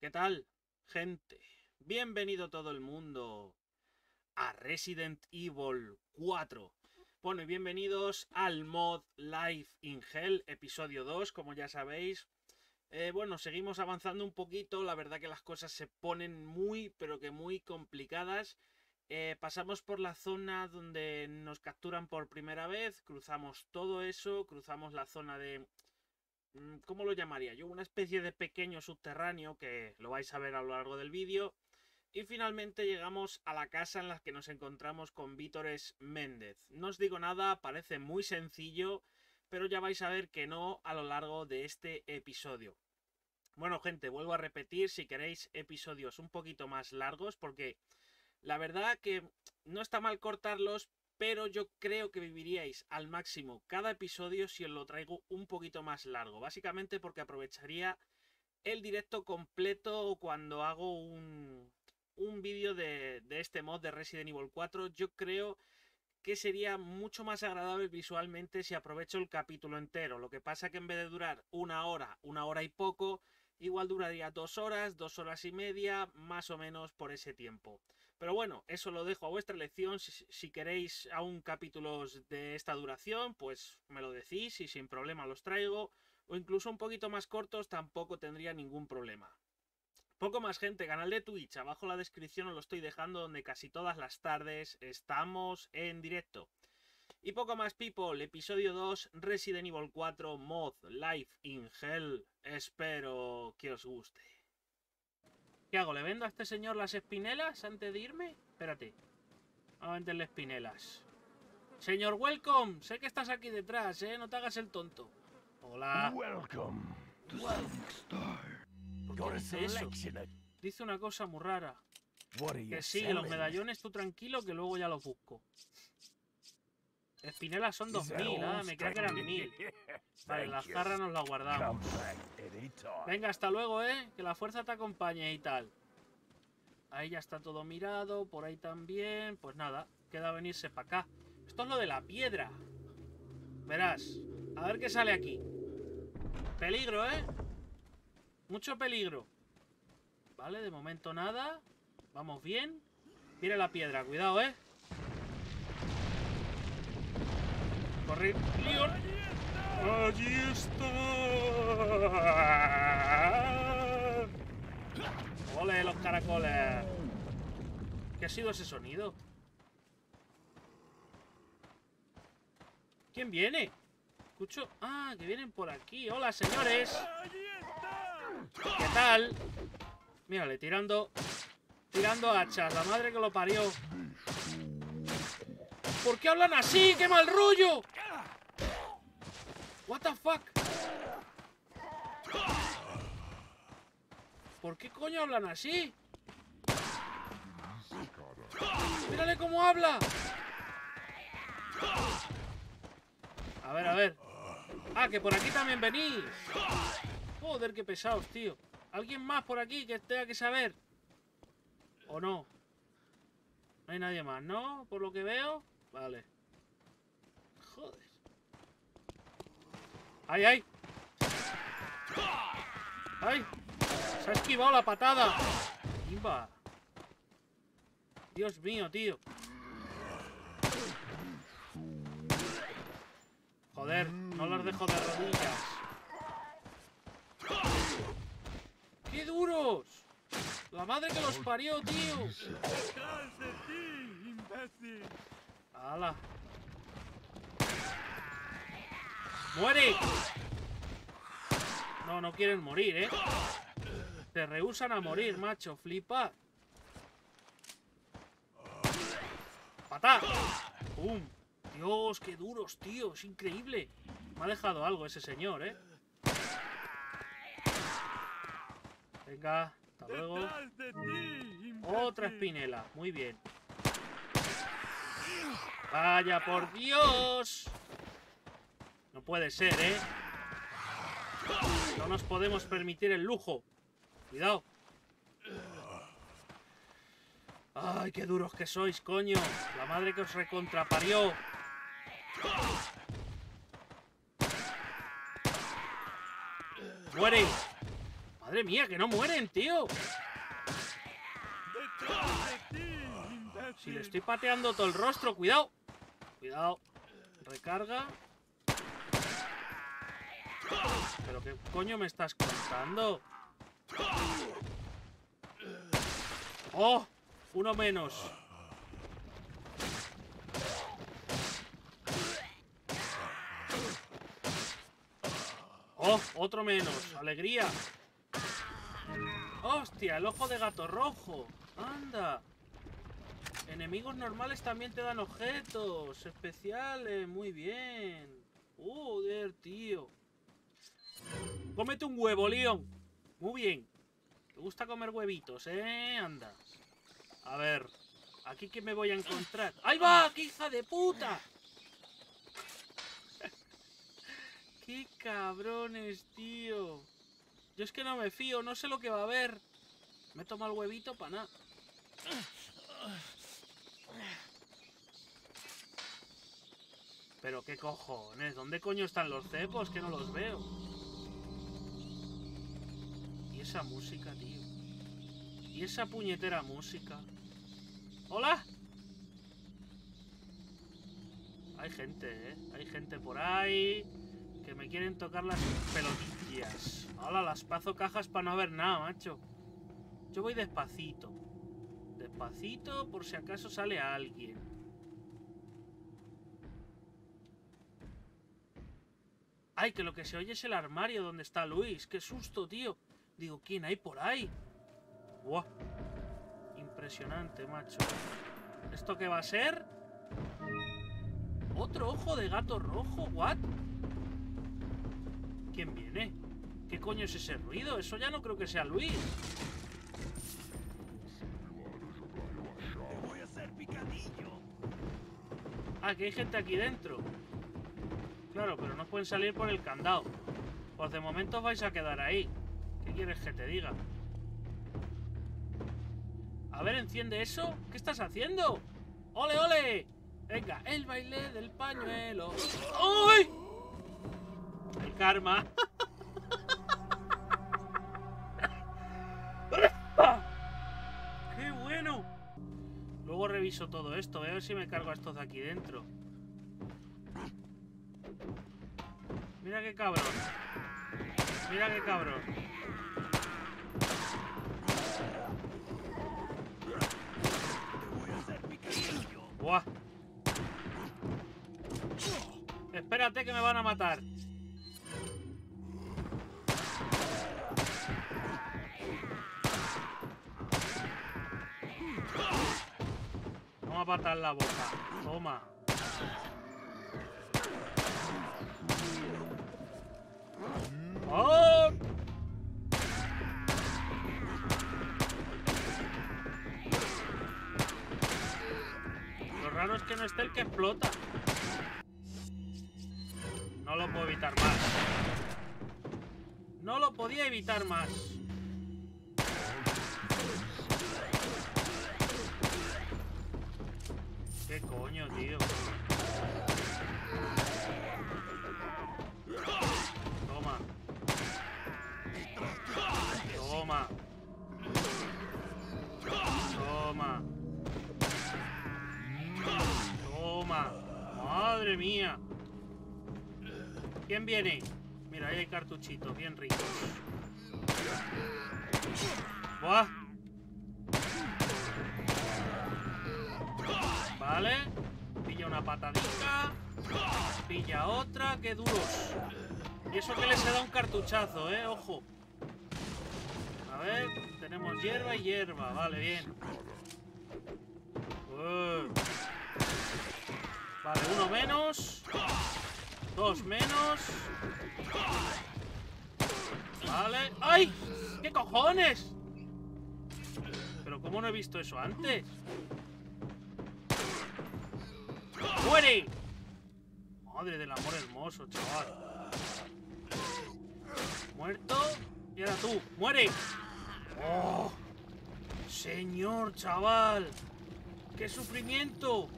¿Qué tal, gente? Bienvenido todo el mundo a Resident Evil 4. Bueno, y bienvenidos al mod Life in Hell, episodio 2, como ya sabéis. Eh, bueno, seguimos avanzando un poquito, la verdad que las cosas se ponen muy, pero que muy complicadas. Eh, pasamos por la zona donde nos capturan por primera vez, cruzamos todo eso, cruzamos la zona de ¿Cómo lo llamaría yo? Una especie de pequeño subterráneo que lo vais a ver a lo largo del vídeo. Y finalmente llegamos a la casa en la que nos encontramos con Vítores Méndez. No os digo nada, parece muy sencillo, pero ya vais a ver que no a lo largo de este episodio. Bueno, gente, vuelvo a repetir, si queréis episodios un poquito más largos, porque la verdad que no está mal cortarlos, pero yo creo que viviríais al máximo cada episodio si os lo traigo un poquito más largo. Básicamente porque aprovecharía el directo completo cuando hago un, un vídeo de, de este mod de Resident Evil 4. Yo creo que sería mucho más agradable visualmente si aprovecho el capítulo entero. Lo que pasa que en vez de durar una hora, una hora y poco, igual duraría dos horas, dos horas y media, más o menos por ese tiempo. Pero bueno, eso lo dejo a vuestra elección. Si, queréis aún capítulos de esta duración, pues me lo decís y sin problema los traigo. O incluso un poquito más cortos tampoco tendría ningún problema. Poco más gente, canal de Twitch, abajo en la descripción os lo estoy dejando donde casi todas las tardes estamos en directo. Y poco más people, episodio 2, Resident Evil 4, mod, Life in Hell. Espero que os guste. ¿Qué hago? ¿Le vendo a este señor las espinelas antes de irme? Espérate. Vamos a venderle espinelas. Señor Welcome, sé que estás aquí detrás, ¿eh? No te hagas el tonto. Hola. Welcome ¿Por qué dice eso? Dice una cosa muy rara. Que sí, los medallones tú tranquilo que luego ya los busco. Espinelas son 2000, ah, me creía que eran 1000. Vale, las jarras nos las guardamos. Venga, hasta luego, eh. Que la fuerza te acompañe y tal. Ahí ya está todo mirado, por ahí también. Pues nada, queda venirse para acá. Esto es lo de la piedra. Verás. A ver qué sale aquí. Peligro, ¿eh? Mucho peligro. Vale, de momento nada. Vamos bien. Mira la piedra, cuidado, ¿eh? Leon. Allí está. Ole, los caracoles. ¿Qué ha sido ese sonido? ¿Quién viene? Escucho... Ah, que vienen por aquí. Hola, señores. ¿Qué tal? Mírale, tirando... Tirando hachas. La madre que lo parió. ¿Por qué hablan así? ¡Qué mal rollo! What the fuck? ¿Por qué coño hablan así? ¡Mírale cómo habla! A ver, a ver. Ah, que por aquí también venís. Joder, qué pesados, tío. ¿Alguien más por aquí que tenga que saber? ¿O no? No hay nadie más, ¿no? Por lo que veo. Vale. Joder. ¡Ay, ay! ¡Ay! Se ha esquivado la patada. ¡Imba! Dios mío, tío. Joder, no los dejo de rodillas. ¡Qué duros! La madre que los parió, tío. ¡Hala! ¡Muere! No, no quieren morir, ¿eh? Se rehusan a morir, macho. Flipa. ¡Patá! ¡Pum! Dios, qué duros, tío. Es increíble. Me ha dejado algo ese señor, ¿eh? Venga, hasta luego. Otra espinela. Muy bien. ¡Vaya por Dios! No puede ser, ¿eh? No nos podemos permitir el lujo. Cuidado. ¡Ay, qué duros que sois, coño! La madre que os recontraparió. ¡Muere! Madre mía, que no mueren, tío. Si le estoy pateando todo el rostro, cuidado. Cuidado. Recarga. ¿Pero qué coño me estás contando? ¡Oh! Uno menos. ¡Oh! Otro menos. ¡Alegría! ¡Hostia! El ojo de gato rojo. ¡Anda! Enemigos normales también te dan objetos especiales. Muy bien. Joder, tío. Cómete un huevo, Leon. Muy bien. Te gusta comer huevitos, ¿eh? Anda. A ver. ¿Aquí qué me voy a encontrar? ¡Ahí va! ¡Qué hija de puta! ¡Qué cabrones, tío! Yo es que no me fío, no sé lo que va a haber. Me he tomado el huevito para nada. Pero qué cojones, ¿dónde coño están los cepos? Que no los veo. Y esa música, tío. Y esa puñetera música. ¡Hola! Hay gente, ¿eh? Hay gente por ahí que me quieren tocar las pelotillas. Hola, las pazo cajas para no ver nada, macho. Yo voy despacito. Despacito por si acaso sale alguien. ¡Ay, que lo que se oye es el armario donde está Luis! ¡Qué susto, tío! Digo, ¿quién hay por ahí? ¡Buah! Impresionante, macho. ¿Esto qué va a ser? ¿Otro ojo de gato rojo? ¿What? ¿Quién viene? ¿Qué coño es ese ruido? Eso ya no creo que sea Luis. Ah, que hay gente aquí dentro. Claro, pero no pueden salir por el candado. Pues de momento vais a quedar ahí. ¿Qué quieres que te diga? A ver, enciende eso. ¿Qué estás haciendo? ¡Ole, ole! Venga, el baile del pañuelo. ¡Uy! El karma. ¡Qué bueno! Luego reviso todo esto. Voy a ver si me cargo a estos de aquí dentro. Mira qué cabrón. Mira qué cabrón. Buah. Espérate que me van a matar. Vamos a patar la boca. Toma. Lo raro es que no esté el que explota. No lo puedo evitar más. No lo podía evitar más. ¿Qué coño, tío? Toma. Toma. Toma. Madre mía. ¿Quién viene? Mira, ahí hay cartuchitos bien ricos. ¡Buah! Vale. Pilla una patadita. Pilla otra. ¡Qué duros! Y eso que les he dado un cartuchazo, ¿eh? Ojo. A ver, tenemos hierba y hierba. Vale, bien. Vale, uno menos. Dos menos. Vale. ¡Ay! ¿Qué cojones? Pero ¿cómo no he visto eso antes? ¡Muere! Madre del amor hermoso, chaval. Muerto. Y ahora tú. ¡Muere! ¡Oh! Señor, chaval. ¡Qué sufrimiento!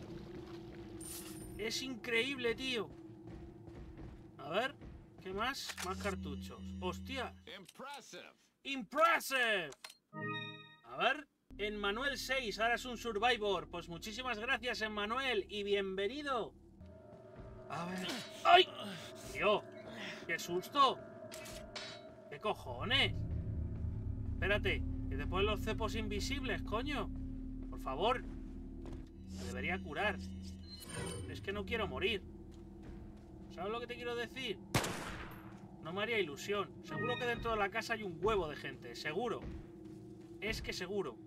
Es increíble, tío. A ver, ¿qué más? Más cartuchos. ¡Hostia! Impressive. A ver, Emmanuel 6, ahora es un Survivor. Pues muchísimas gracias, Emmanuel, y bienvenido. A ver. ¡Ay! Tío, qué susto. ¿Qué cojones? Espérate, que ponen los cepos invisibles, coño. Por favor. Me debería curar. Es que no quiero morir. ¿Sabes lo que te quiero decir? No me haría ilusión. Seguro que dentro de la casa hay un huevo de gente. Seguro. Es que seguro.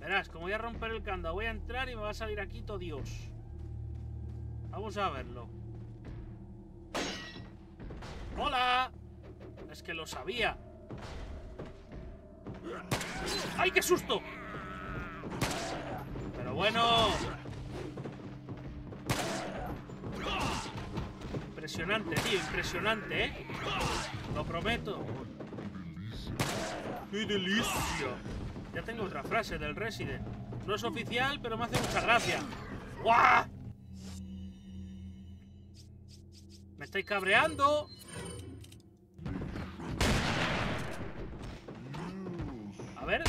Verás, como voy a romper el candado, voy a entrar y me va a salir aquí todo Dios. Vamos a verlo. ¡Hola! Es que lo sabía. ¡Ay, qué susto! Pero bueno... Impresionante, tío, impresionante, ¿eh? Lo prometo. ¡Qué delicia! Ya tengo otra frase del Resident. No es oficial, pero me hace mucha gracia. ¡Guau! ¡Me estáis cabreando! A ver.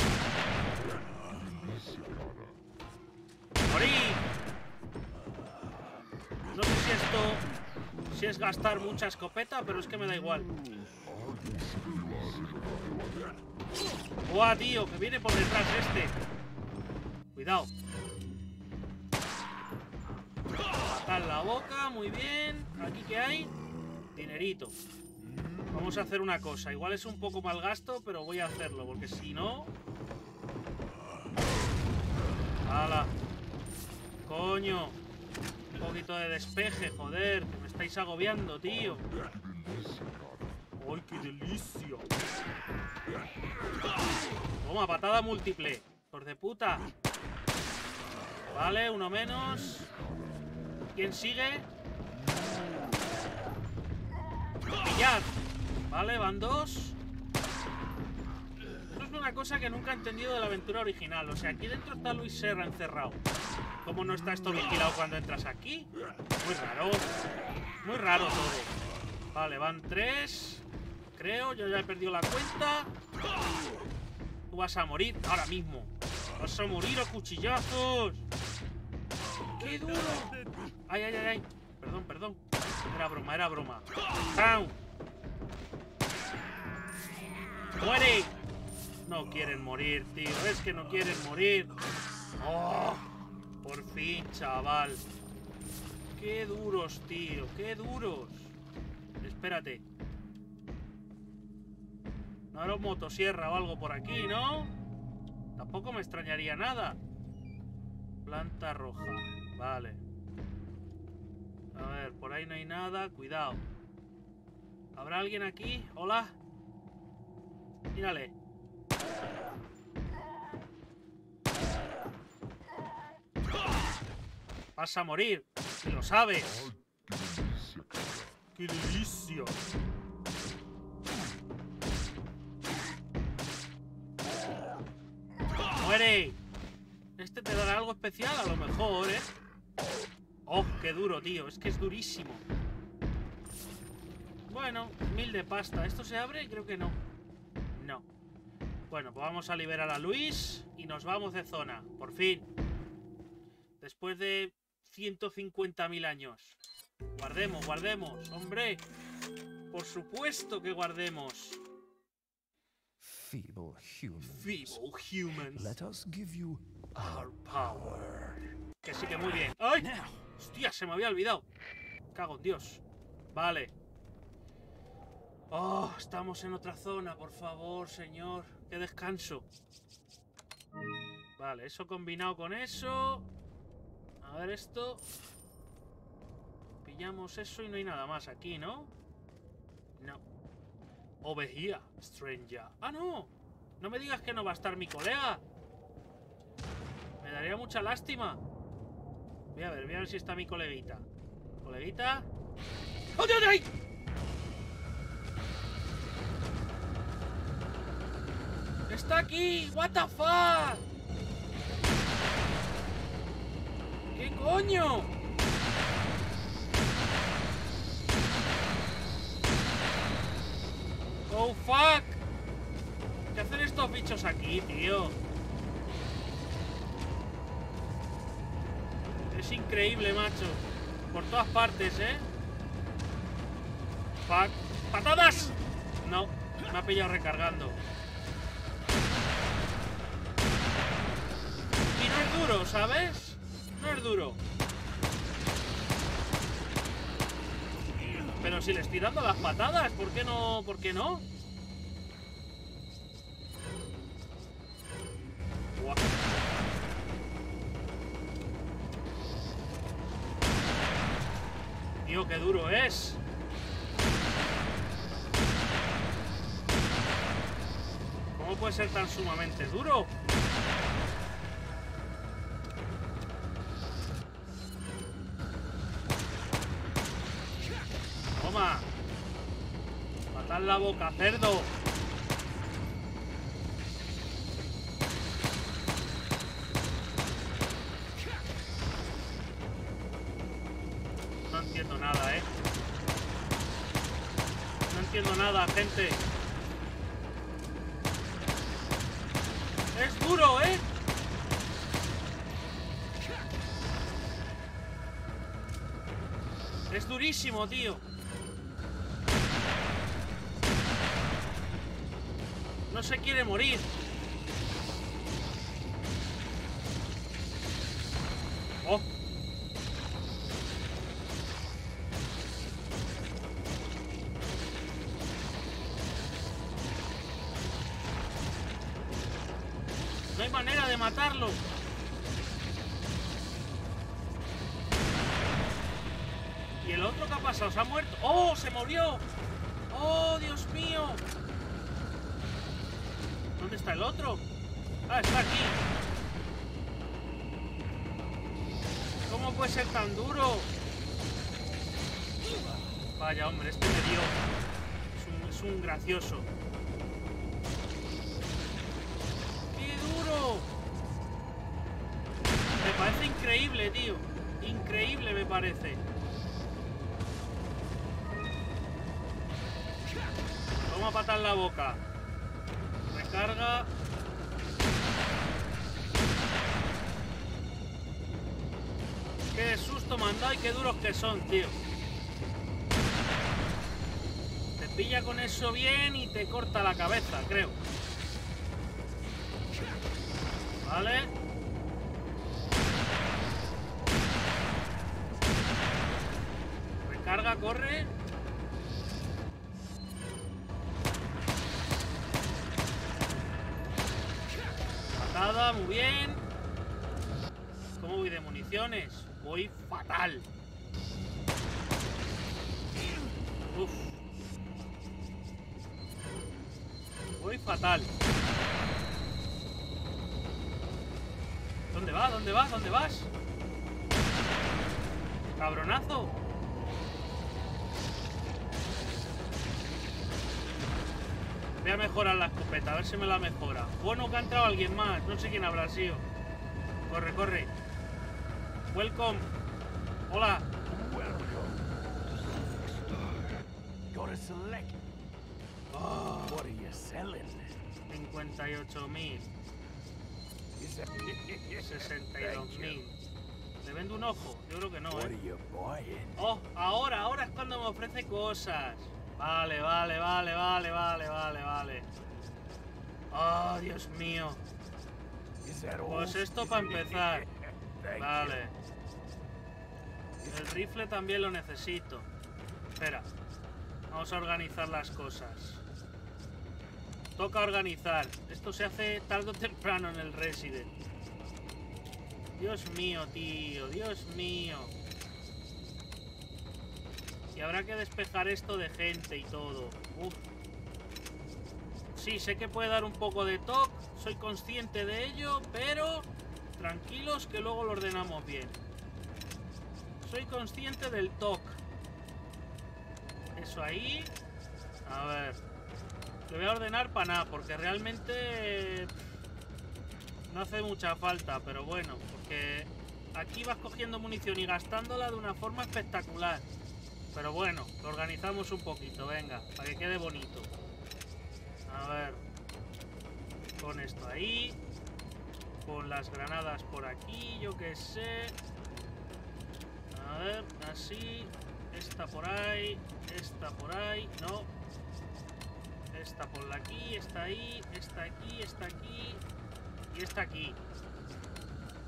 ¡Morí! No sé si esto... Si es gastar mucha escopeta, pero es que me da igual. ¡Buah, tío! Que viene por detrás este. Cuidado. Matar la boca, muy bien. ¿Aquí qué hay? Dinerito. Vamos a hacer una cosa. Igual es un poco mal gasto, pero voy a hacerlo, porque si no... ¡Hala! ¡Coño! Un poquito de despeje, joder, que me estáis agobiando, tío. ¡Ay, qué delicia! Toma, patada múltiple. Por de puta. Vale, uno menos. ¿Quién sigue? Pillar. Vale, van dos. Eso es una cosa que nunca he entendido de la aventura original. O sea, aquí dentro está Luis Serra encerrado. ¿Cómo no está esto vigilado cuando entras aquí? Muy raro. Muy raro todo. Vale, van tres. Creo, yo ya he perdido la cuenta. Tú vas a morir ahora mismo. Vas a morir a cuchillazos. ¡Qué duro! ¡Ay, ay, ay, ay! Perdón, perdón. Era broma, era broma. ¡Pau! ¡Muere! No quieren morir, tío. Es que no quieren morir. ¡Oh! Por fin, chaval. ¡Qué duros, tío! ¡Qué duros! Espérate. No era un motosierra o algo por aquí, ¿no? Tampoco me extrañaría nada. Planta roja. Vale. A ver, por ahí no hay nada. Cuidado. ¿Habrá alguien aquí? Hola. Mírale. Vas a morir. Si lo sabes. ¡Qué delicia! ¡Muere! Este te dará algo especial a lo mejor, ¿eh? ¡Oh, qué duro, tío! Es que es durísimo. Bueno, mil de pasta. ¿Esto se abre? Creo que. No. Bueno, pues vamos a liberar a Luis y nos vamos de zona. Por fin. Después de 150.000 años. Guardemos, guardemos, hombre. Por supuesto que guardemos. Feeble humans. Feeble humans. Let us give you Our power. Que sí que muy bien. ¡Ay! ¡Hostia! Se me había olvidado. Cago en Dios. Vale. Oh, estamos en otra zona, por favor, señor. ¡Qué descanso! Vale, eso combinado con eso. A ver esto. Pillamos eso y no hay nada más aquí, ¿no? No. Here, stranger. ¡Ah, no! No me digas que no va a estar mi colega. Me daría mucha lástima. Voy a ver, voy a ver si está mi coleguita. ¿Coleguita? ¡Oh, Dios, ay! ¡Está aquí! ¡What the fuck! ¿Qué coño? ¡Oh, fuck! ¿Qué hacen estos bichos aquí, tío? Es increíble, macho. Por todas partes, ¿eh? Fuck. ¡Patadas! No, me ha pillado recargando. Y no es duro, ¿sabes? No es duro. Pero si le estoy dando las patadas, ¿por qué no? ¿Por qué no? Tío, qué duro es. ¿Cómo puede ser tan sumamente duro? La boca, cerdo. No entiendo nada, ¿eh? No entiendo nada, gente. Es duro, ¿eh? Es durísimo, tío. Se quiere morir. Toma patar la boca. Recarga. Qué susto me han dado y qué duros que son, tío. Te pilla con eso bien y te corta la cabeza, creo. Vale. ¿Dónde vas? ¿Dónde vas? ¿Dónde vas? Cabronazo. Voy a mejorar la escopeta, a ver si me la mejora. Bueno, que ha entrado alguien más, no sé quién habrá sido. Corre, corre. Welcome. Hola. Gotta select. Oh, 58.000. Is that 62.000. ¿Le vendo un ojo? Yo creo que no, ¿eh? Oh, ahora, ahora es cuando me ofrece cosas. Vale, vale, vale, vale, vale, vale, vale. Oh, Dios mío. Pues esto para empezar. Vale. El rifle también lo necesito. Espera. Vamos a organizar las cosas. Toca organizar. Esto se hace tarde o temprano en el Resident. Dios mío, tío. Dios mío. Y habrá que despejar esto de gente y todo. Uf. Sí, sé que puede dar un poco de toque. Soy consciente de ello, pero... Tranquilos que luego lo ordenamos bien. Soy consciente del TOC. Eso ahí. A ver. Lo voy a ordenar para nada, porque realmente no hace mucha falta, pero bueno, porque aquí vas cogiendo munición y gastándola de una forma espectacular. Pero bueno, lo organizamos un poquito, venga, para que quede bonito. A ver. Pon esto ahí. Pon las granadas por aquí, yo qué sé. A ver, así. Esta por ahí. Esta por ahí. No. Esta por aquí, esta ahí, esta aquí, esta aquí. Y esta aquí.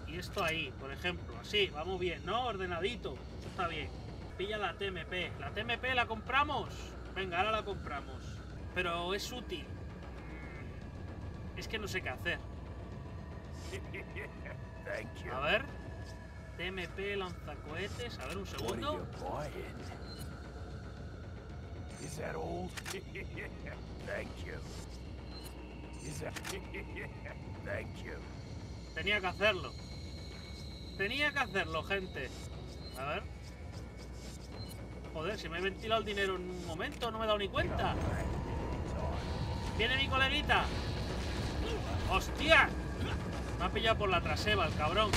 Y esto ahí, por ejemplo. Así, vamos bien, ¿no? Ordenadito. Está bien. Pilla la TMP. ¿La TMP la compramos? Venga, ahora la compramos. Pero es útil. Es que no sé qué hacer. A ver. TMP lanzacohetes. A ver, un segundo. you buying? Is that old? Tenía que hacerlo. Tenía que hacerlo, gente. A ver. Joder, si me he ventilado el dinero en un momento, no me he dado ni cuenta. Viene mi coleguita. ¡Hostia! Me ha pillado por la traseva el cabrón.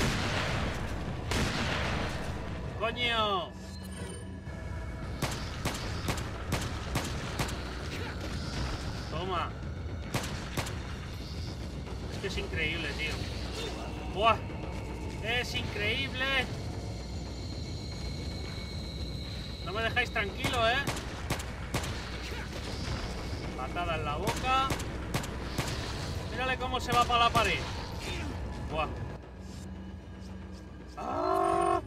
¡Coño! Toma. Es que es increíble, tío. ¡Buah! ¡Es increíble! No me dejáis tranquilo, ¿eh? Patada en la boca. Mírale cómo se va para la pared. Buah. ¡Ah!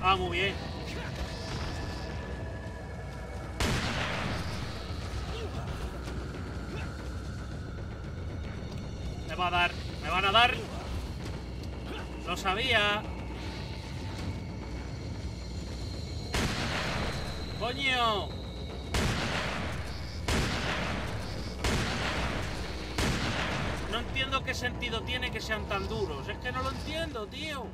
Ah, muy bien. Va a dar. Me van a dar. Lo sabía. ¡Coño! No entiendo qué sentido tiene que sean tan duros. Es que no lo entiendo, tío.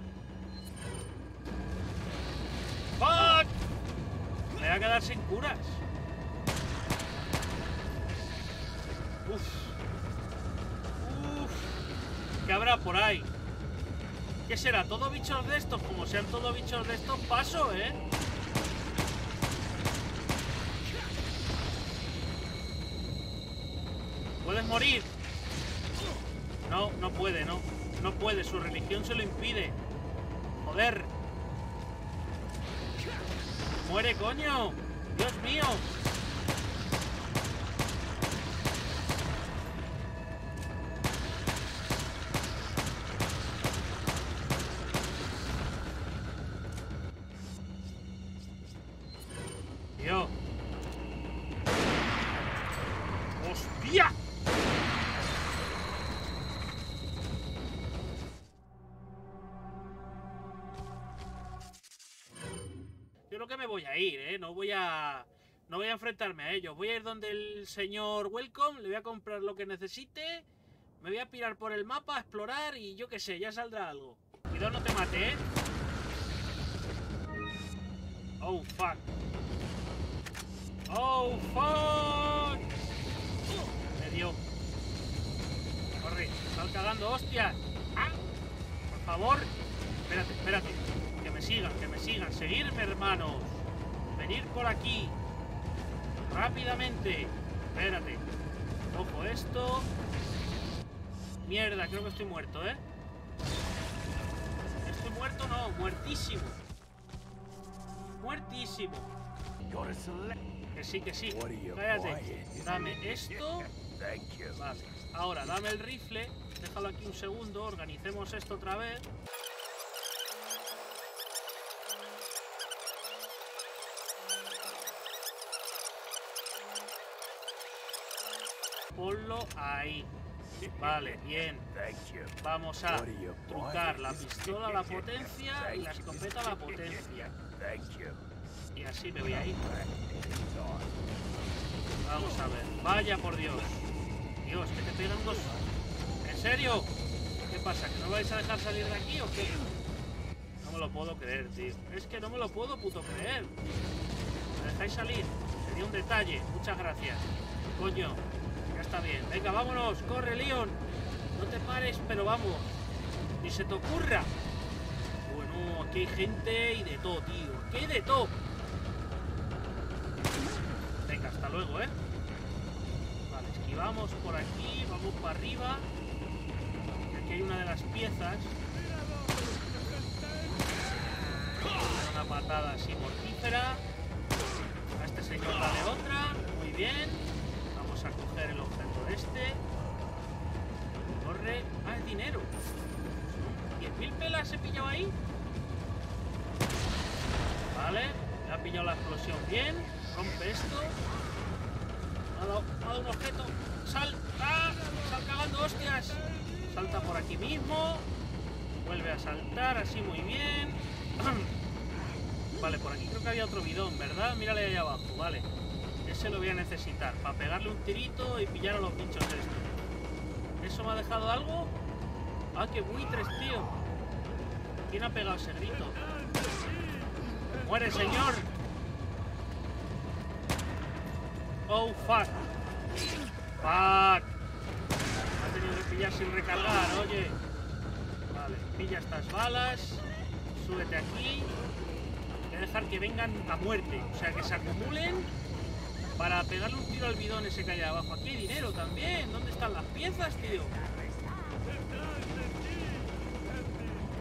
¡Fuck! Me voy a quedar sin curas. Uf. ¿Qué habrá por ahí? ¿Qué será? ¿Todo bichos de estos? Como sean todos bichos de estos, paso, ¿eh? ¿Puedes morir? No, no puede, no. No puede, su religión se lo impide. Joder. ¡Muere, coño! ¡Dios mío! Voy a ir, ¿eh? No voy a... No voy a enfrentarme a ellos. Voy a ir donde el señor Welcome, le voy a comprar lo que necesite. Me voy a pirar por el mapa, a explorar y yo qué sé, ya saldrá algo. Cuidado, no te mate, ¿eh? Oh, fuck. Oh, fuck. Me dio. Corre, están cagando, hostias. Ah, por favor. Espérate, espérate. Que me sigan, que me sigan. Seguirme, hermanos. Venir por aquí. Rápidamente. Espérate. Cojo esto. Mierda, creo que estoy muerto, ¿eh? ¿Estoy muerto? No, muertísimo. Muertísimo. Que sí, que sí. Cállate. Dame esto. Vale. Ahora, dame el rifle. Déjalo aquí un segundo. Organicemos esto otra vez. Ponlo ahí. Vale, bien. Vamos a trucar la pistola a la potencia y la escopeta a la potencia. Y así me voy a ir. Vamos a ver. Vaya por Dios. Dios, que te pegan dos. ¿En serio? ¿Qué pasa? ¿Que no vais a dejar salir de aquí o qué? No me lo puedo creer, tío. Es que no me lo puedo puto creer. ¿Me dejáis salir? Sería un detalle. Muchas gracias. Coño. Bien. Venga, vámonos. Corre, Leon. No te pares, pero vamos. Ni se te ocurra. Bueno, aquí hay gente y de todo, tío. Aquí hay de todo. Venga, hasta luego, ¿eh? Vale, esquivamos por aquí, vamos para arriba. Aquí hay una de las piezas. Una patada así mortífera. A este señor dale otra. Muy bien. Vamos a coger el objeto este. Corre. Es dinero. ¿10.000 pelas he pillado ahí? Vale. Ha pillado la explosión bien. Rompe esto. Ha dado, un objeto. ¡Sal! ¡Ah! ¡Sal cagando hostias! Salta por aquí mismo. Vuelve a saltar así muy bien. Vale, por aquí creo que había otro bidón, ¿verdad? Mírale ahí abajo, vale. Ese lo voy a necesitar para pegarle un tirito y pillar a los bichos estos. ¿Eso me ha dejado algo? Ah, qué buitres, tío. ¿Quién ha pegado ese grito? ¡Muere, señor! Oh, fuck. Fuck. Ha tenido que pillar sin recargar, oye. Vale, pilla estas balas. Súbete aquí. Voy a dejar que vengan a muerte. O sea, que se acumulen para pegarle un tiro al bidón ese que hay abajo. Aquí hay dinero también. ¿Dónde están las piezas, tío?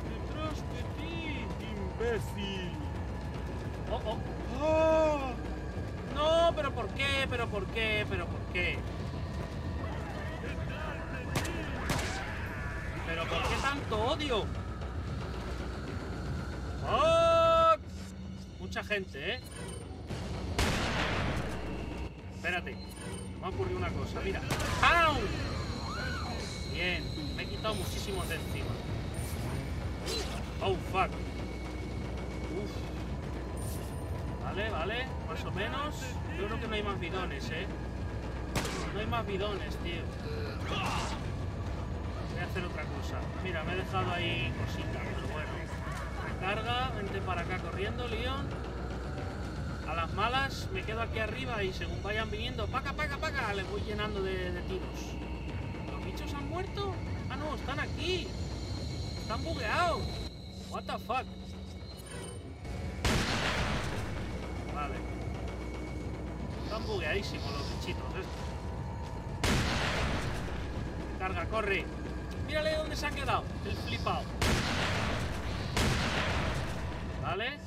Detrás de ti, imbécil. Oh, oh. No, pero ¿por qué? ¿Pero por qué? ¿Pero por qué? ¿Pero por qué tanto odio? Mucha gente, ¿eh? Me ha ocurrido una cosa. Mira. ¡Au! Bien. Me he quitado muchísimos de encima. Oh, fuck. Vale, vale. Más o menos. Yo creo que no hay más bidones, ¿eh? No hay más bidones, tío. Voy a hacer otra cosa. Mira, me he dejado ahí cositas, pero bueno. Recarga, vente para acá corriendo, León. Malas me quedo aquí arriba y según vayan viniendo, paca, paca, paca, les voy llenando de, tiros. ¿Los bichos han muerto? Ah, no, están aquí. Están bugueados. What the fuck. Vale. Están bugueadísimos los bichitos estos. Carga, corre. Mírale dónde se ha quedado. El flipado. Vale.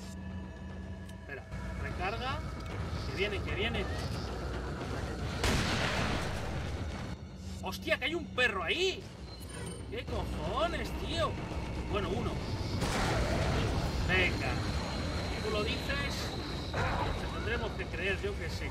Viene, que viene. ¡Hostia, que hay un perro ahí! ¿Qué cojones, tío? Bueno, uno. Venga. Tú lo dices. Te tendremos que creer, yo que sé.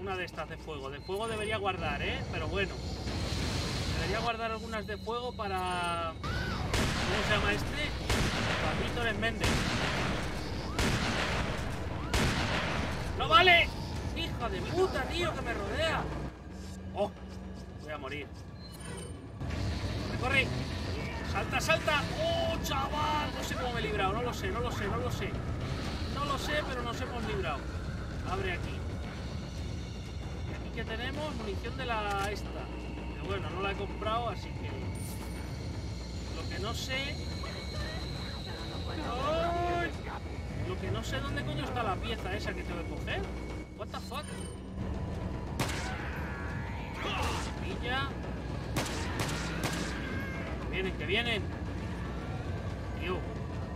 Una de estas de fuego. De fuego debería guardar, ¿eh? Pero bueno. Debería guardar algunas de fuego para... ¿Cómo se llama este? Para Víctor Méndez. ¡No vale! ¡Hija de puta, tío, que me rodea! ¡Oh! Voy a morir. ¡Corre, corre! ¡Salta, salta! ¡Oh, chaval! No sé cómo me he librado, no lo sé, no lo sé, no lo sé. No lo sé, pero nos hemos librado. Abre aquí. Que tenemos munición de la esta. Que bueno, no la he comprado, así que. Lo que no sé. ¡Ay! Lo que no sé dónde coño está la pieza esa que tengo que coger. What the fuck? Pilla. Que vienen, que vienen. Tío,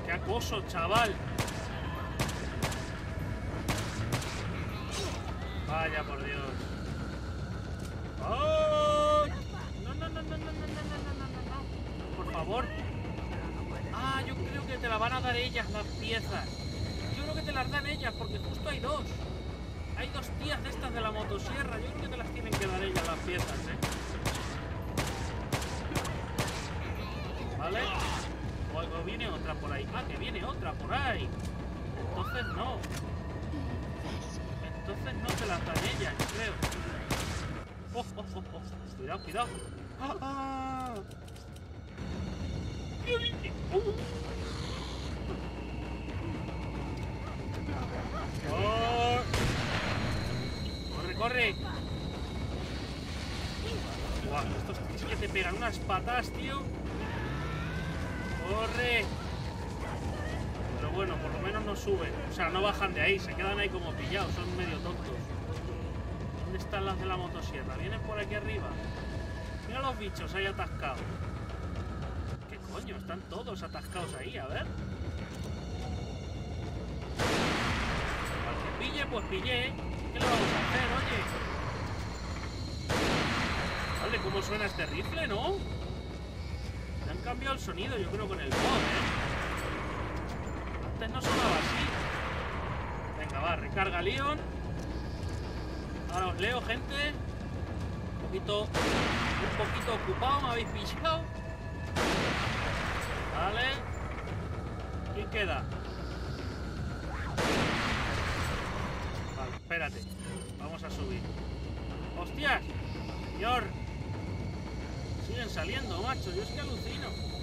qué acoso, chaval. Vaya por Dios. ¡Oh! No, no, no, no, no, no, no, no, no, no, no. Por favor. Ah, yo creo que te la van a dar ellas las piezas. Yo creo que te las dan ellas porque justo hay dos. Hay dos tías de estas de la motosierra. Yo creo que te las tienen que dar ellas las piezas, ¿eh? ¿Vale? O, o viene otra por ahí. Ah, que viene otra por ahí. Entonces no. Entonces no te las dan ellas, yo creo. Oh, oh, oh. Cuidado, cuidado. ¡Ah! ¡Corre, corre! Buah, estos sí que te pegan unas patas, tío. ¡Corre! Pero bueno, por lo menos no suben. O sea, no bajan de ahí, se quedan ahí como pillados, son medio tontos. ¿Dónde están las de la motosierra? ¿Vienen por aquí arriba? Mira los bichos ahí atascados. ¿Qué coño? Están todos atascados ahí, a ver. Que pille, pues pillé. ¿Qué le vamos a hacer, oye? Vale, ¿cómo suena este rifle, no? Le han cambiado el sonido, yo creo, con el mod, ¿eh? Antes no sonaba así. Venga, va, recarga Leon. Ahora os leo, gente. Un poquito, un poquito ocupado, me habéis pillado. Vale. ¿Quién queda? Vale, espérate. Vamos a subir. ¡Hostias! Señor. Siguen saliendo, macho. Yo es que alucino.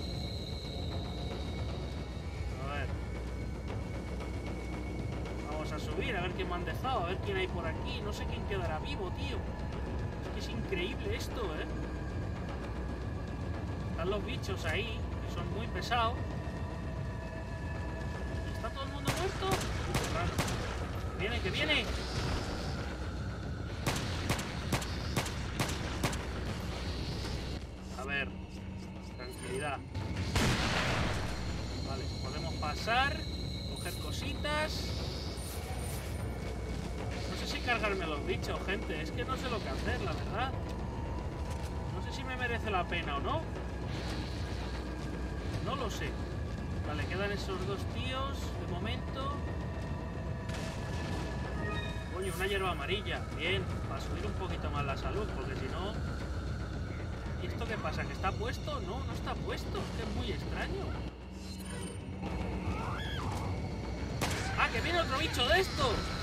A ver quién me han dejado, a ver quién hay por aquí. No sé quién quedará vivo, tío. Es que es increíble esto, ¿eh? Están los bichos ahí, que son muy pesados. ¿Está todo el mundo muerto? Qué. Que viene, que viene. Merece la pena o no. No lo sé. Vale, quedan esos dos tíos de momento. Coño, una hierba amarilla. Bien, para subir un poquito más la salud, porque si no... ¿Y esto qué pasa? ¿Que está puesto? No, no está puesto. Es que es muy extraño. ¡Ah, que viene otro bicho de estos!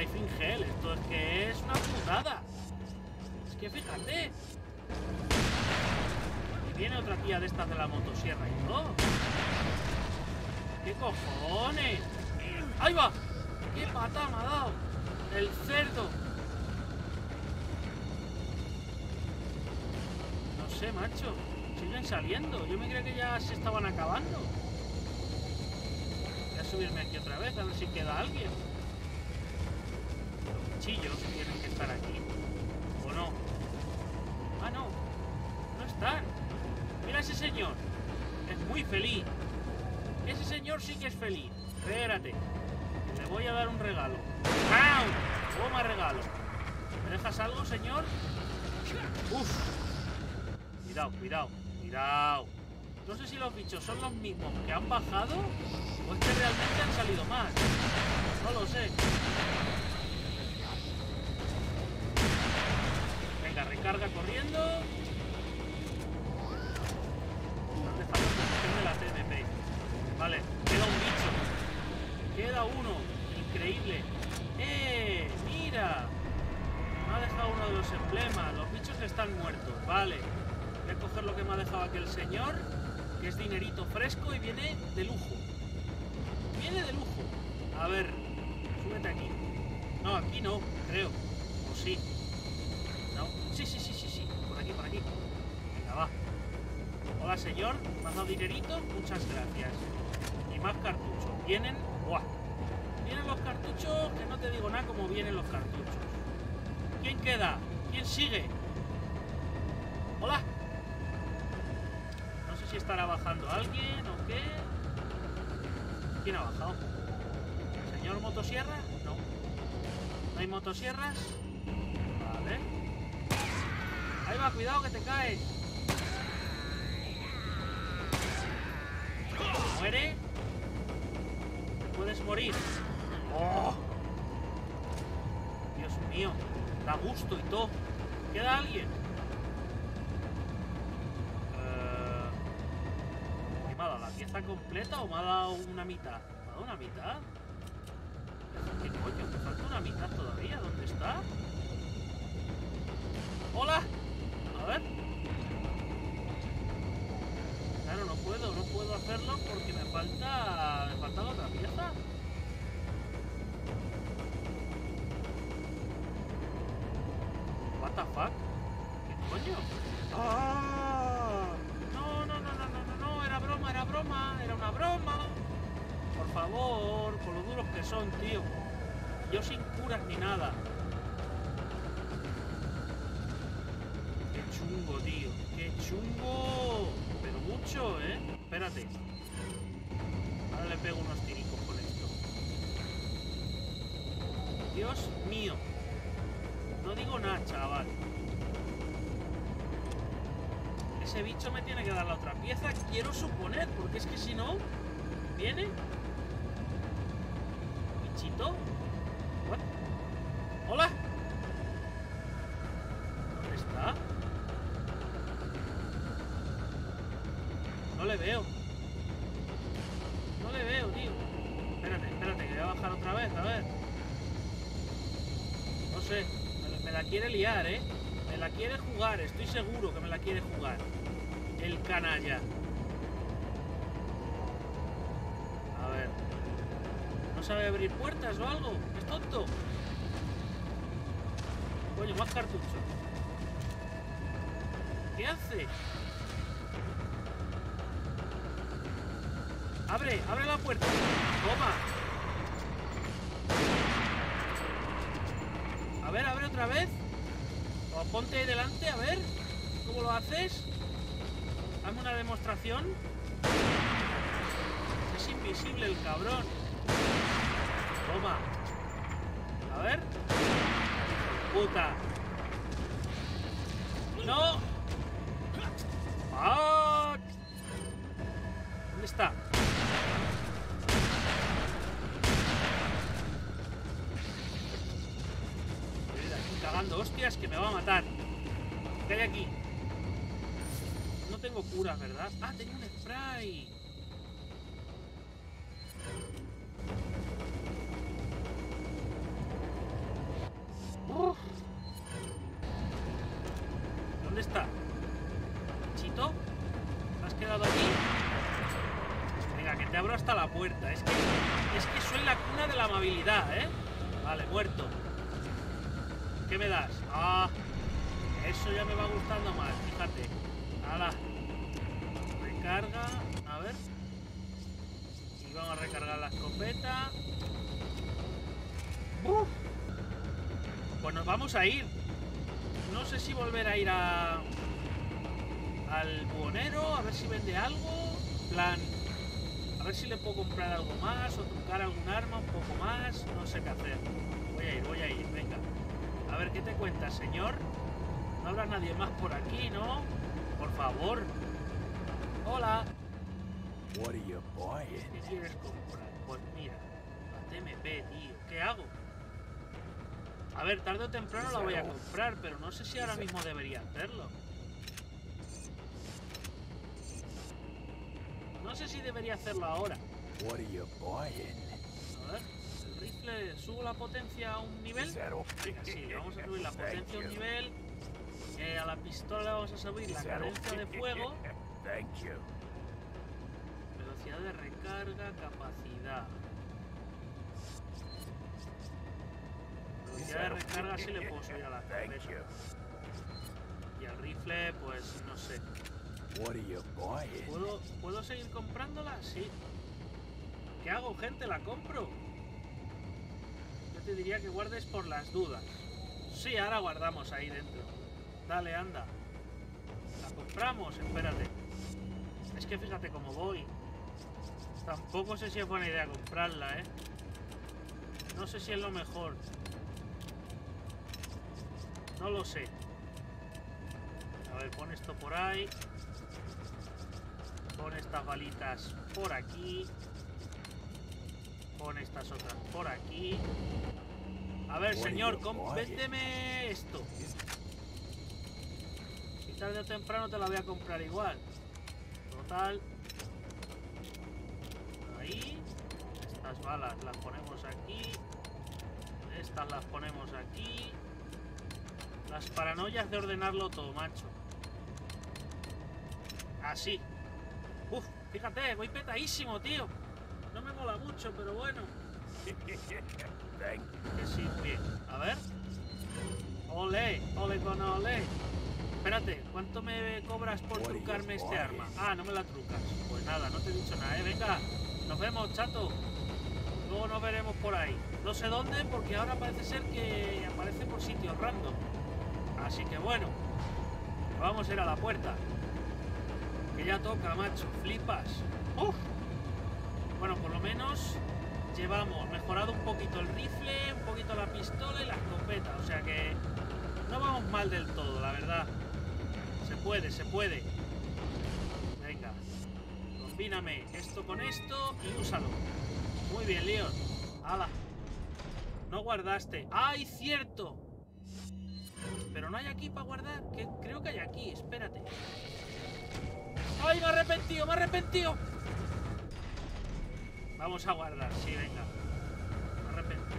In Hell. Esto es que es una putada. Es que fíjate. Y viene otra tía de estas de la motosierra y todo. ¿Qué cojones? ¡Ahí va! ¡Qué pata me ha dado! ¡El cerdo! No sé, macho. Siguen saliendo. Yo me creía que ya se estaban acabando. Voy a subirme aquí otra vez a ver si queda alguien. Los cuchillos tienen que estar aquí. ¿O no? Ah, no. No están. Mira ese señor. Es muy feliz. Ese señor sí que es feliz. Espérate. Le voy a dar un regalo. ¡Pam! Toma regalo. ¿Me dejas algo, señor? Uf. Cuidado, cuidado, cuidado. No sé si los bichos son los mismos que han bajado o es que realmente han salido más. No lo sé. Recarga corriendo. Vienen... ¡Buah! Vienen los cartuchos, que no te digo nada como vienen los cartuchos. ¿Quién queda? ¿Quién sigue? Hola. No sé si estará bajando alguien o qué. ¿Quién ha bajado? ¿Señor motosierra? No. ¿No hay motosierras? Vale. Ahí va, cuidado que te caes. Puedes morir. ¡Oh! Dios mío. Da gusto y todo. ¿Queda alguien? ¿qué ¿Me ha dado la pieza completa o me ha dado una mitad? ¿Me ha dado una mitad? Chungo. Pero mucho, ¿eh? Espérate. Ahora le pego unos tiricos con esto. Dios mío. No digo nada, chaval. Ese bicho me tiene que dar la otra pieza, quiero suponer, porque es que si no, viene. Seguro que me la quiere jugar. El canalla. A ver. ¿No sabe abrir puertas o algo? ¿Es tonto? Coño, más cartuchos. ¿Qué hace? Abre, abre la puerta. Toma. A ver, abre otra vez. O ponte delante, a ver. ¿Cómo lo haces? Dame una demostración. Es invisible el cabrón. Toma. A ver. Puta. No. Fuck. ¿Dónde está? Estoy cagando hostias que me va a matar. ¿Qué hay aquí? Tengo curas, ¿verdad? Ah, tengo un spray. A ir. No sé si volver a ir a. al buhonero, a ver si vende algo. Plan. A ver si le puedo comprar algo más o trucar algún arma un poco más. No sé qué hacer. Voy a ir, voy a ir, venga. A ver, ¿qué te cuentas, señor? No habrá nadie más por aquí, ¿no? Por favor. Hola. ¿Qué quieres comprar? Pues mira, la TMP, tío. ¿Qué hago? A ver, tarde o temprano la voy a comprar, pero no sé si ahora mismo debería hacerlo. No sé si debería hacerlo ahora. A ver, el rifle, ¿subo la potencia a un nivel? Venga, sí, vamos a subir la potencia a un nivel. Eh, a la pistola le vamos a subir la cadencia de fuego. Velocidad de recarga, capacidad. Velocidad de recarga sí le puedo subir a la you. Y al rifle, pues no sé. ¿Puedo, ¿Puedo seguir comprándola? Sí. ¿Qué hago, gente? ¿La compro? Yo te diría que guardes por las dudas. Sí, ahora guardamos ahí dentro. Dale, anda. La compramos, espérate. Es que fíjate cómo voy. Tampoco sé si es buena idea comprarla, ¿eh? No sé si es lo mejor. No lo sé. A ver, pon esto por ahí. Pon estas balitas por aquí. Pon estas otras por aquí. A ver, señor, véndeme esto. Y tarde o temprano te la voy a comprar igual. Total. Ahí. Estas balas las ponemos aquí. Estas las ponemos aquí. Las paranoias de ordenarlo todo, macho. Así. Uf, fíjate, voy petadísimo, tío. No me mola mucho, pero bueno. Que sí, bien. A ver. Ole, ole con ole. Espérate, ¿cuánto me cobras por trucarme este arma? Ah, no me la trucas. Pues nada, no te he dicho nada, eh. Venga, nos vemos, chato. Luego nos veremos por ahí. No sé dónde, porque ahora parece ser que aparece por sitios random. Así que bueno, vamos a ir a la puerta. Que ya toca, macho. Flipas. ¡Uf! Bueno, por lo menos llevamos mejorado un poquito el rifle, un poquito la pistola y la escopeta. O sea que no vamos mal del todo, la verdad. Se puede, se puede. Venga. Combíname esto con esto y úsalo. Muy bien, Leon. ¡Hala! No guardaste. ¡Ay, cierto! Hay aquí para guardar. Que creo que hay aquí. Espérate. ¡Ay, me he arrepentido! ¡Me he arrepentido! Vamos a guardar, sí, venga. Me he arrepentido.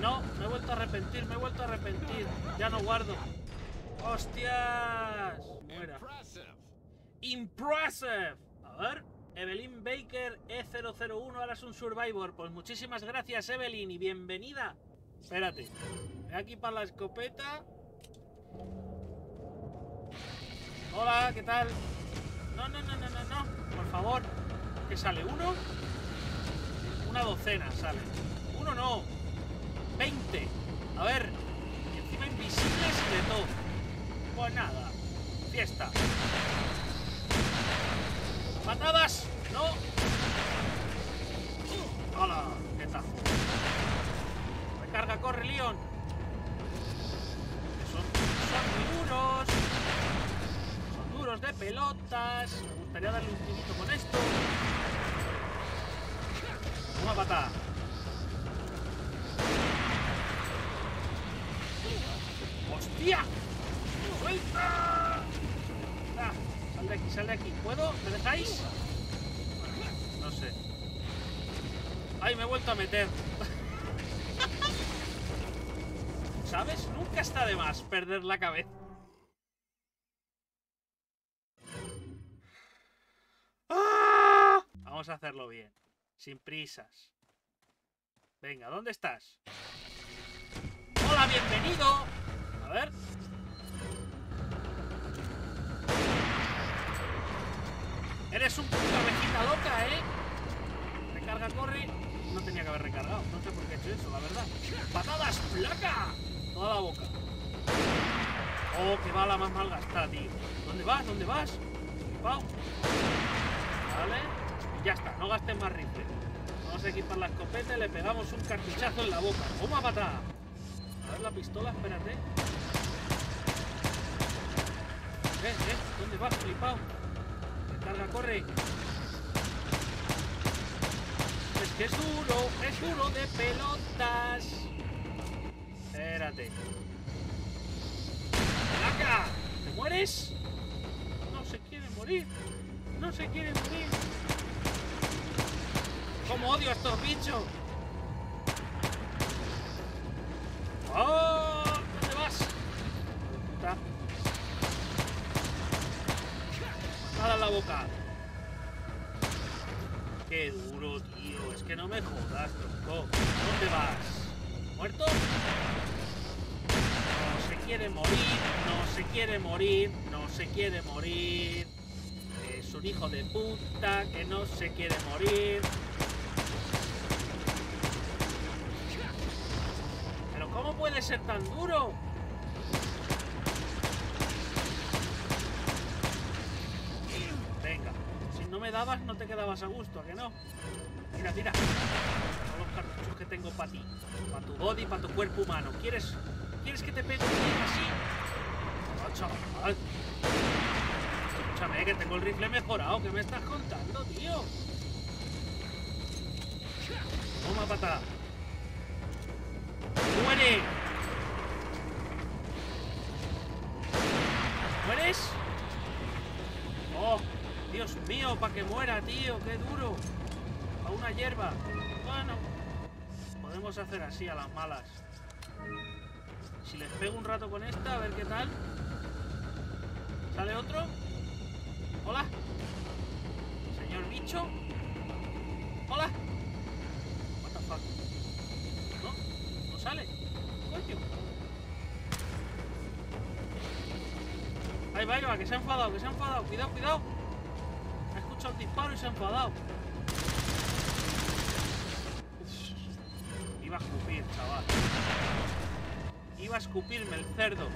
No, me he vuelto a arrepentir, me he vuelto a arrepentir. Ya no guardo. ¡Hostias! Muera. Impressive. A ver, Evelyn Baker E001, ahora es un Survivor. Pues muchísimas gracias, Evelyn, y bienvenida. Espérate. Aquí para la escopeta. Hola, ¿qué tal? No, no, no, no, no, no. Por favor. ¿Qué sale? ¿Uno? Una docena sale. Uno no. Veinte. A ver. Y encima invisibles y de todo. Pues nada. Fiesta. ¡Patadas! ¡No! ¡Hala! ¡Qué tazo! ¡Recarga, corre, Leon! De pelotas. Me gustaría darle un tirito con esto. Una patada. ¡Hostia! ¡Suelta! Ah, sal de aquí, sal de aquí. ¿Puedo? ¿Me dejáis? No sé. ¡Ay, me he vuelto a meter! ¿Sabes? Nunca está de más perder la cabeza. ¡Ah! Vamos a hacerlo bien. Sin prisas. Venga, ¿dónde estás? ¡Hola, bienvenido! A ver. Eres un cabecita loca, ¿eh? Recarga, corre. No tenía que haber recargado. No sé por qué he hecho eso, la verdad. ¡Patadas, placa! Toda la boca. Oh, qué bala más mal gastada, tío. ¿Dónde vas? ¿Dónde vas? Pau. Vale. Ya está, no gastes más rifle. Vamos a equipar la escopeta y le pegamos un cartuchazo en la boca. ¡Toma patada! A ver la pistola, espérate. Eh, eh, ¿dónde vas, flipao? Recarga, corre. Es que es duro, es duro de pelotas. Espérate. ¡Placa! ¿Te mueres? No se quiere morir. No se quiere morir. ¿Cómo odio a estos bichos? ¡Oh! ¿Dónde vas? Puta. En la boca. Qué duro, tío. Es que no me jodas, tronco. ¿Dónde vas? ¿Muerto? No se quiere morir, no se quiere morir, no se quiere morir. Es un hijo de puta que no se quiere morir. Puede ser tan duro? Venga, si no me dabas no te quedabas a gusto, ¿a que no? Mira, mira. Todos los cartuchos que tengo para ti. Para tu body, para tu cuerpo humano. ¿Quieres, ¿quieres que te pegue así? No, chaval. Escúchame, que tengo el rifle mejorado. ¿Qué me estás contando, tío? Toma patada. Muera, tío. ¡Qué duro! A una hierba. Bueno. podemos hacer así a las malas. Si les pego un rato con esta, a ver qué tal. ¿Sale otro? Hola. Señor bicho. Hola. What the fuck. No, no sale. Coño. Ahí va, ahí va, que se ha enfadado, que se ha enfadado. Cuidado, cuidado. Ha escuchado el disparo y se ha enfadado. Iba a escupir, chaval. Iba a escupirme el cerdo.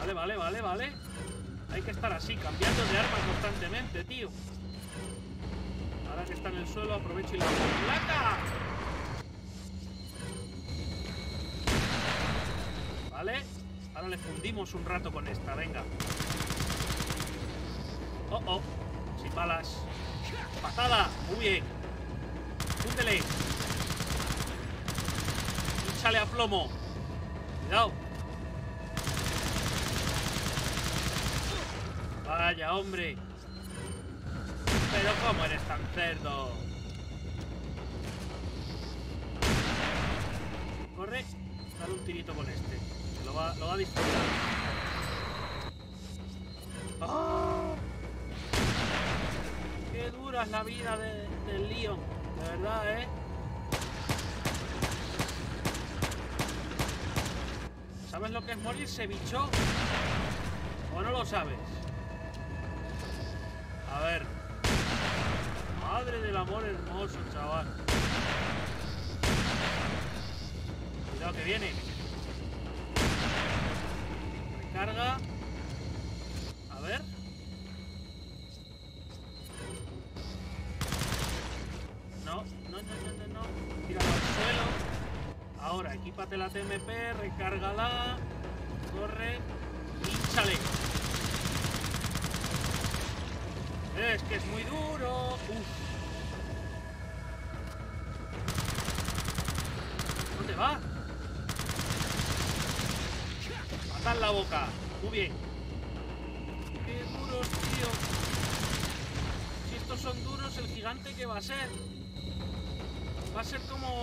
Vale, vale, vale, vale. Hay que estar así, cambiando de arma constantemente, tío. Ahora que está en el suelo, aprovecho y la placa. Vale. Ahora le fundimos un rato con esta, venga. Oh, oh. Sin balas. Patada. Muy bien. Fúndele. Échale a plomo. Cuidado. Vaya, hombre. Pero cómo eres tan cerdo. Corre. Dale un tirito con este. Lo va, lo va a disfrutar. ¡Ah! La vida de- del Leon. De verdad, ¿eh? ¿Sabes lo que es morirse, bicho? ¿O no lo sabes? A ver. Madre del amor hermoso, chaval. Cuidado que viene. TMP, recárgala. Corre. Hínchale. Es que es muy duro. Uf. ¿Dónde va? Matar la boca. Muy bien. Qué duros, tío. Si estos son duros, el gigante que va a ser. Va a ser como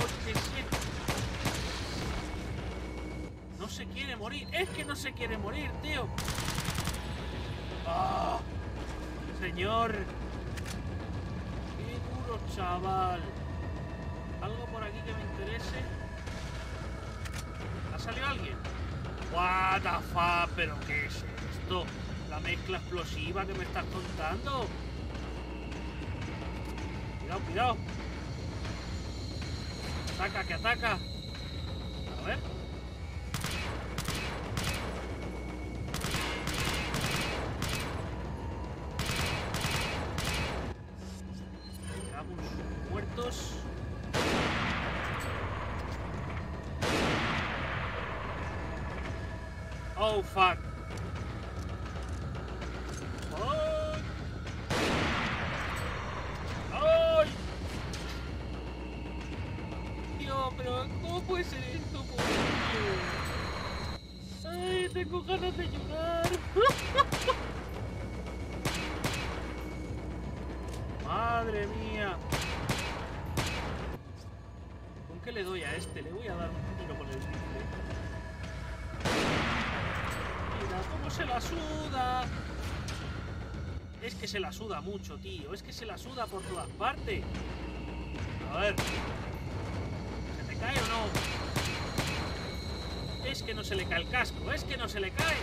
Es que no se quiere morir, tío. ¡Ah! Señor. Qué duro, chaval. Algo por aquí que me interese. ¿Ha salido alguien? What the fuck, pero ¿qué es esto? La mezcla explosiva que me estás contando. Cuidado, cuidado. Ataca, que ataca. A ver. Oh, fuck. Se la suda mucho, tío. Es que se la suda por todas partes. A ver. ¿Se te cae o no? Es que no se le cae el casco. Es que no se le cae.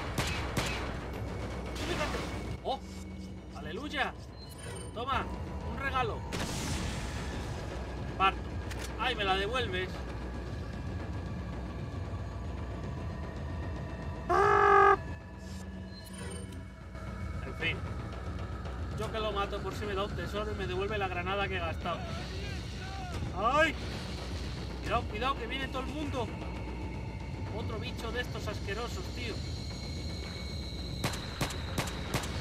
Tesoro y me devuelve la granada que he gastado. ¡Ay! Cuidado, cuidado, que viene todo el mundo. Otro bicho de estos asquerosos, tío.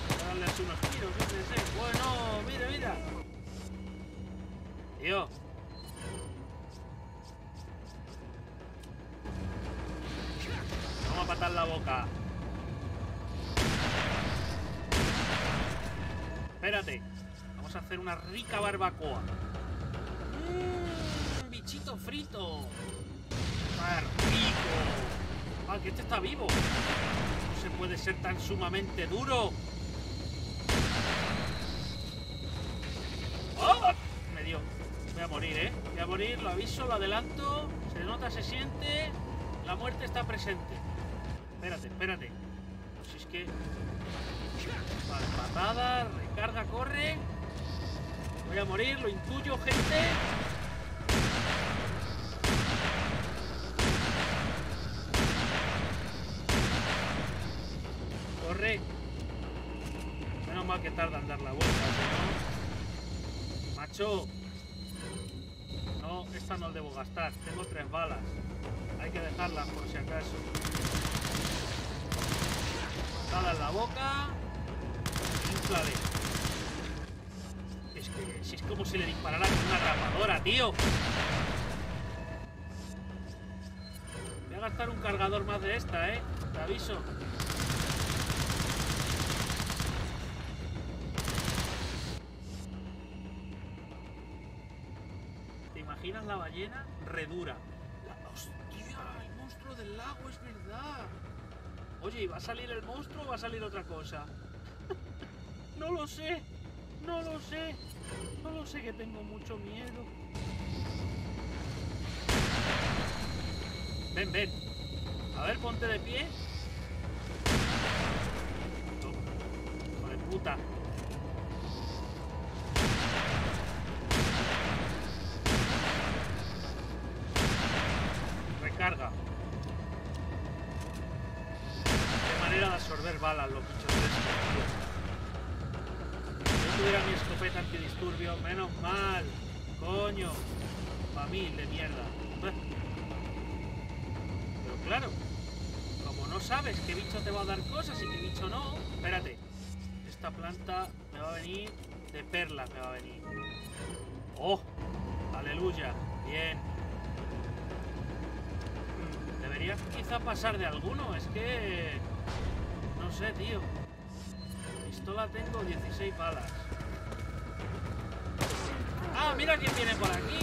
Voy a darle así unos tiros, sé. Bueno, mira, mira. Tío. Una rica barbacoa. Mmm, bichito frito. ¡Está rico! Ah, que este está vivo. No se puede ser tan sumamente duro. ¡Oh! Me dio. Voy a morir, ¿eh? Voy a morir, lo aviso, lo adelanto. Se nota, se siente. La muerte está presente. Espérate, espérate. Pues si es que... Vale, patada, recarga, corre. Voy a morir, lo intuyo, gente. Corre. Menos mal que tarda en dar la vuelta, no... Macho. No, esta no la debo gastar. Tengo tres balas. Hay que dejarlas por si acaso. Patada en la boca. Inflale. Es como si le disparara con una rapadora, tío. Voy a gastar un cargador más de esta, ¿eh? Te aviso. ¿Te imaginas la ballena? Redura. La... ¡Hostia! El monstruo del lago, es verdad. Oye, ¿y va a salir el monstruo o va a salir otra cosa? no lo sé. No lo sé. No lo sé que tengo mucho miedo. Ven, ven. A ver, ponte de pie. Hijo de puta. Recarga. Qué manera de absorber balas los bichos de estos, tío. Si yo tuviera mi escopeta antidisturbio, menos mal. Coño. Pa' mí, de mierda. Pero claro, como no sabes qué bicho te va a dar cosas y qué bicho no, espérate. Esta planta me va a venir de perlas, me va a venir. ¡Oh! ¡Aleluya! Bien. Mm, Debería quizá pasar de alguno, es que... No sé, tío. Pistola tengo 16 balas. ¡Ah, mira quién viene por aquí!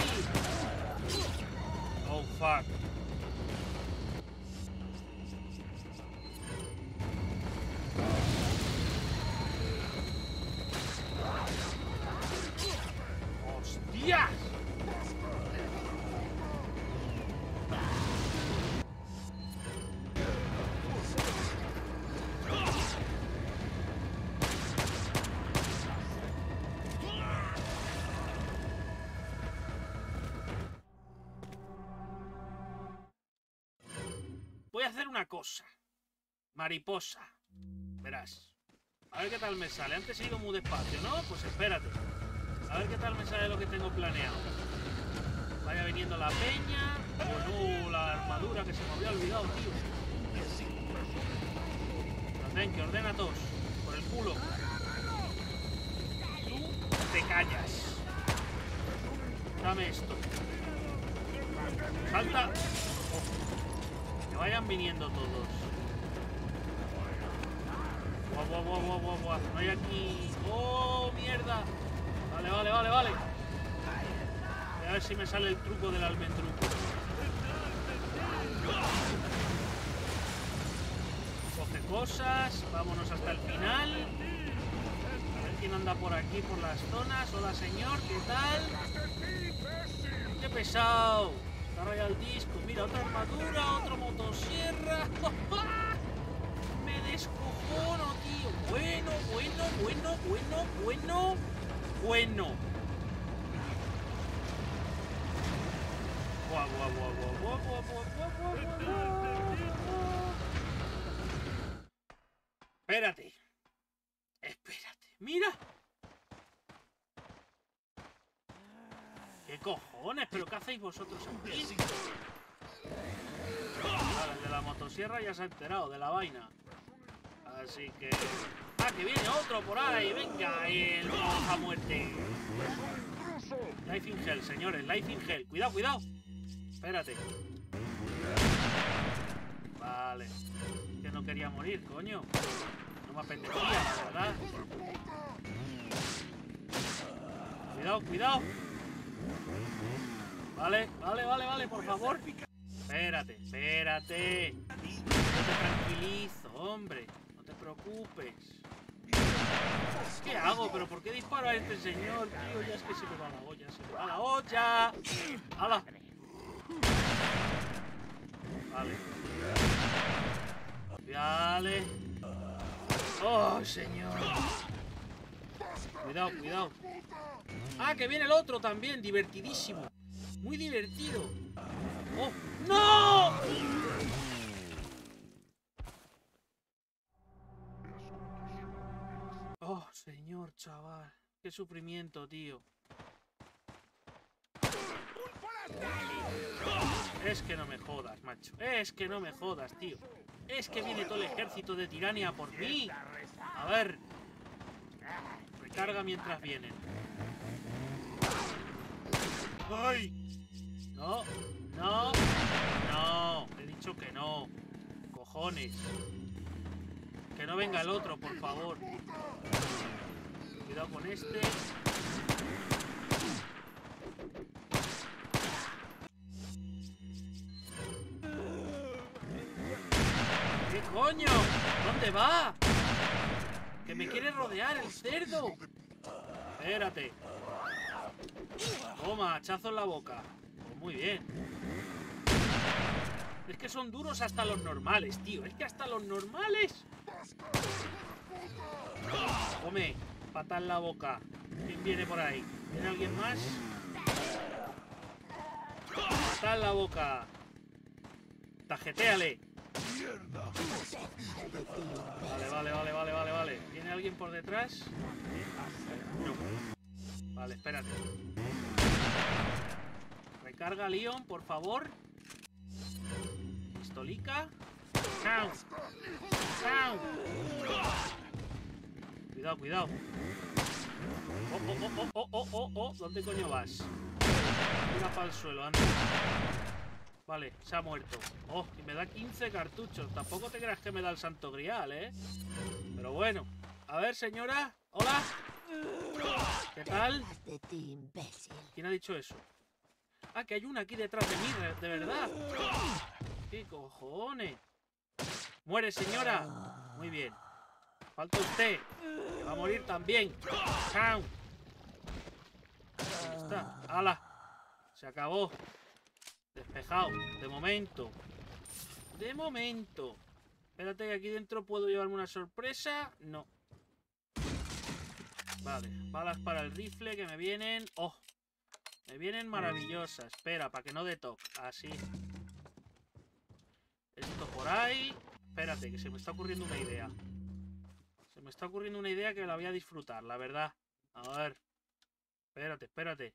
Oh, fuck. Mariposa. Verás. A ver qué tal me sale. Antes he ido muy despacio, ¿no? Pues espérate. A ver qué tal me sale lo que tengo planeado. Vaya viniendo la peña. Oh no, la armadura que se me había olvidado, tío. Ven, que ordena todos. Por el culo. Tú te callas. Dame esto. Salta. Vayan viniendo todos. Guau, guau, guau, guau, guau, guau. No hay aquí. ¡Oh, mierda! Vale, vale, vale, vale. A ver si me sale el truco del almendruco. Coge cosas. Vámonos hasta el final. A ver quién anda por aquí, por las zonas. Hola, señor. ¿Qué tal? ¡Qué pesado! Está rayado el disco otra armadura, otra motosierra. Me descojono, tío. Bueno, bueno, bueno, bueno, bueno, bueno. Guau, guau, guau, guau, guau, guau, guau, guau, Espérate. Espérate. Mira. ¿Qué cojones? ¿Pero qué hacéis vosotros aquí? Vale, el de la motosierra ya se ha enterado de la vaina. Así que... ¡Ah, que viene otro por ahí! ¡Venga! El a muerte. Life in Hell, señores. Life in Hell. Cuidado, cuidado. Espérate. Vale. Que no quería morir, coño. No me apetecía, la verdad. Cuidado, cuidado. Vale, vale, vale, vale, por favor. Espérate, espérate. Yo te tranquilizo, hombre. No te preocupes. ¿Qué hago? ¿Pero por qué disparo a este señor, tío? Ya es que se me va la olla, se me va la olla. ¡Hala! Vale. ¡Oh, señor! Cuidado, cuidado. ¡Ah, que viene el otro también! Divertidísimo. Muy divertido. ¡Oh! ¡No! Oh, señor, chaval. Qué sufrimiento, tío. Es que no me jodas, macho. Es que no me jodas, tío. Es que viene todo el ejército de Tirania por mí. A ver. Recarga mientras vienen. ¡Ay! No, no, no. He dicho que no. Cojones. Que no venga el otro, por favor. Cuidado con este. ¿Qué coño? ¿Dónde va? Que me quiere rodear el cerdo. Espérate. Toma, hachazo en la boca. Muy bien. Es que son duros hasta los normales, tío. Es que hasta los normales. Come, pata la boca. ¿Quién viene por ahí? ¿Viene alguien más? Pata la boca. Tajeteale. Vale, vale, vale, vale, vale, vale. ¿Viene alguien por detrás? No. Vale, espérate. Recarga Leon, por favor. Pistolica. Sound. Sound. Cuidado, cuidado. Oh, oh, oh, oh, oh, oh, oh. ¿Dónde coño vas? Tira para el suelo, anda. Vale, se ha muerto. Oh, y me da 15 cartuchos. Tampoco te creas que me da el santo grial, ¿eh? Pero bueno. A ver, señora. Hola. ¿Qué tal? ¿Quién ha dicho eso? Ah, que hay una aquí detrás de mí, de- verdad. ¿Qué cojones? ¡Muere, señora! Muy bien. Falta usted. Que va a morir también. ¡Chao! Ahí está. ¡Hala! Se acabó. Despejado. De momento. De momento. Espérate que aquí dentro puedo llevarme una sorpresa. No. Vale. Balas para el rifle que me vienen. ¡Oh! Me vienen maravillosas. Espera, para que no dé toque. Así. Esto por ahí. Espérate, que se me está ocurriendo una idea. Se me está ocurriendo una idea que la voy a disfrutar, la verdad. A ver. Espérate, espérate.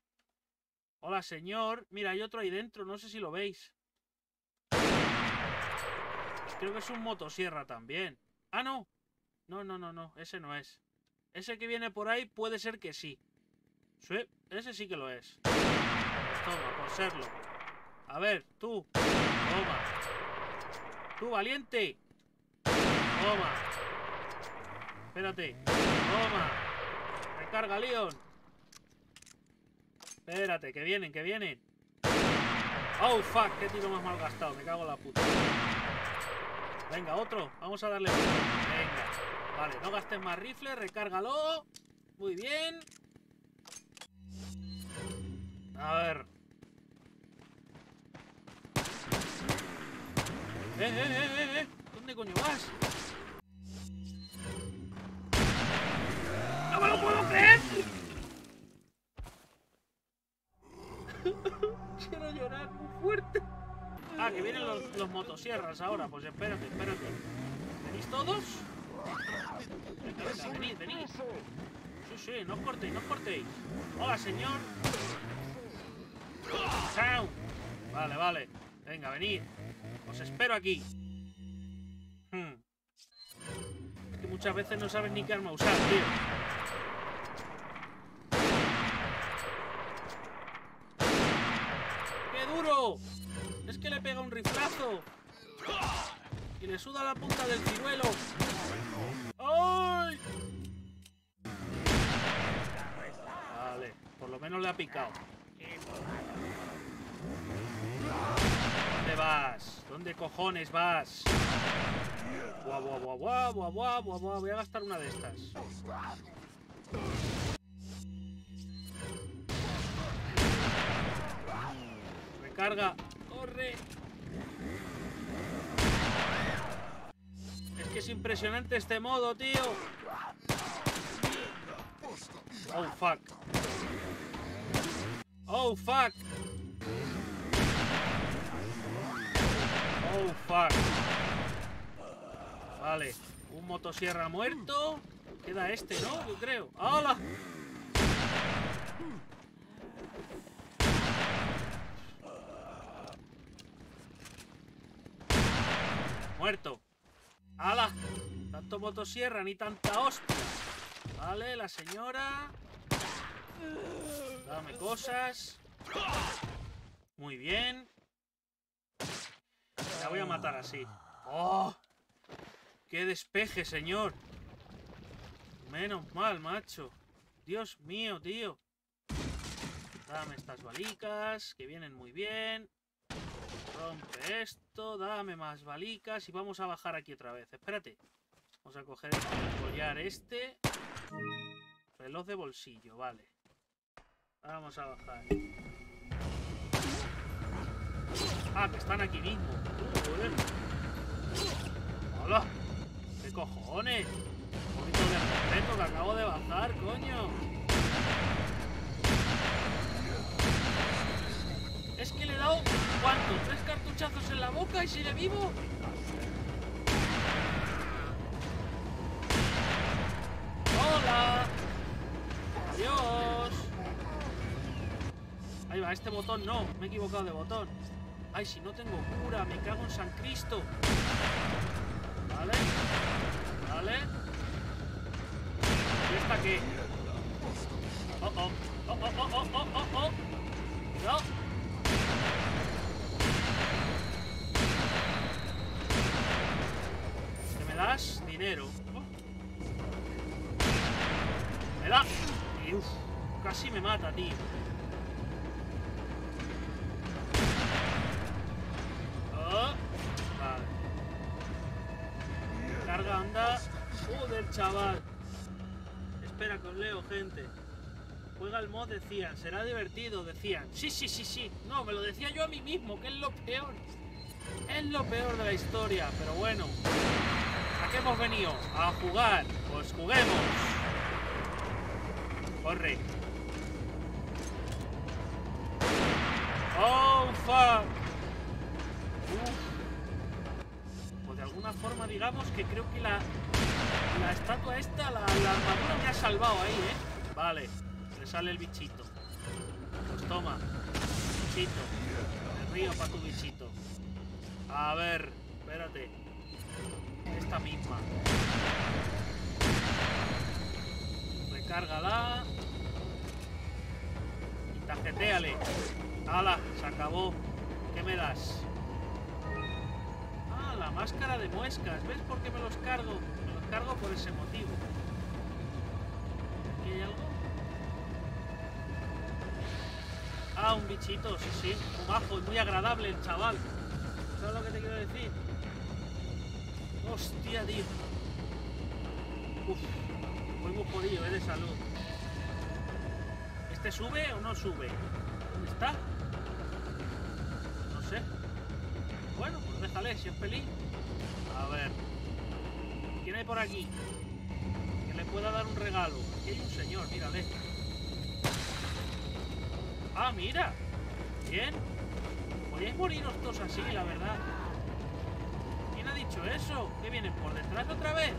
Hola, señor. Mira, hay otro ahí dentro. No sé si lo veis. Creo que es un motosierra también. Ah, no. No, no, no, no. Ese no es. Ese que viene por ahí puede ser que sí. Ese sí que lo es. Toma, por serlo. A ver, tú. Toma. Tú, valiente. Toma. Espérate. Toma. Recarga, Leon. Espérate, que vienen, que vienen. Oh, fuck, qué tiro más mal gastado. Me cago en la puta. Venga, otro. Vamos a darle. Venga. Vale, no gastes más rifle, recárgalo. Muy bien. A ver. ¡Eh, eh, eh, eh, eh! ¿Dónde coño vas? ¡No me lo puedo creer! Quiero llorar muy fuerte. Ah, que vienen los, motosierras ahora. Pues espérate, espérate. ¿Venís todos? Venga, venid. Sí, sí, no os cortéis, no os cortéis. Hola, señor. Vale, vale. Venga, venid. Os espero aquí. Hmm. Es que muchas veces no sabes ni qué arma usar, tío. ¡Qué duro! Es que le pega un riflazo. Y le suda la punta del ciruelo. ¡Ay! Vale, por lo menos le ha picado. ¿Dónde vas? ¿Dónde cojones vas? Buah, buah, buah, buah, buah, buah, buah, buah. Voy a gastar una de estas. Recarga. Corre. Es que es impresionante este modo, tío. Oh, fuck. Oh, fuck. Oh, fuck. Vale. Un motosierra muerto. Queda este, ¿no? Yo creo. ¡Hala! Muerto. ¡Hala! Tanto motosierra ni tanta hostia. Vale, la señora. Dame cosas. Muy bien. La voy a matar así. ¡Oh! ¡Qué despeje, señor! Menos mal, macho. Dios mío, tío. Dame estas balicas, que vienen muy bien. Rompe esto, dame más balicas y vamos a bajar aquí otra vez. Espérate. Vamos a coger el collar este. Reloj de bolsillo, vale. Vamos a bajar. Ah, que están aquí mismo. ¡Hola! ¿Qué cojones? Un de respeto que acabo de bajar, coño. Es que le he dado, ¿cuánto? ¿Tres cartuchazos en la boca y sigue vivo? ¡Hola! ¡Adiós! Ahí va, este botón no, me he equivocado de botón. Ay, si no tengo cura, me cago en San Cristo. Vale. Vale. ¿Y esta qué? Oh, oh. Oh, oh, oh, oh, oh, oh, oh. ¿Qué me das? Dinero. Me da. Y uf, casi me mata, tío. Chaval. Espera, os leo, gente. Juega el mod, decían. Será divertido, decían. Sí, sí, sí, sí. No, me lo decía yo a mí mismo, que es lo peor. Es lo peor de la historia, pero bueno. ¿A qué hemos venido? A jugar. Pues juguemos. Corre. Oh, fuck. Pues de alguna forma digamos que creo que la, la estatua esta, la, la armadura me ha salvado ahí, ¿eh? Vale, le sale el bichito. Pues toma, bichito. El río para tu bichito. A ver, espérate. Esta misma. Recárgala. Y tarjetéale. ¡Hala! Se acabó. ¿Qué me das? Ah, la máscara de muescas. ¿Ves por qué me los cargo? Cargo por ese motivo. ¿Aquí hay algo? Ah, un bichito, sí, sí. Muy majo y muy agradable el chaval. ¿Sabes lo que te quiero decir? Hostia, tío. Uf, voy muy jodido, eh, de salud. ¿Este sube o no sube? ¿Dónde está? No sé. Bueno, pues déjale, si es feliz. A ver. ¿Quién hay por aquí? Que le pueda dar un regalo. Aquí hay un señor, mírale. Ah, mira. Bien. Podríais moriros todos así, la verdad. ¿Quién ha dicho eso? ¿Que vienen por detrás otra vez?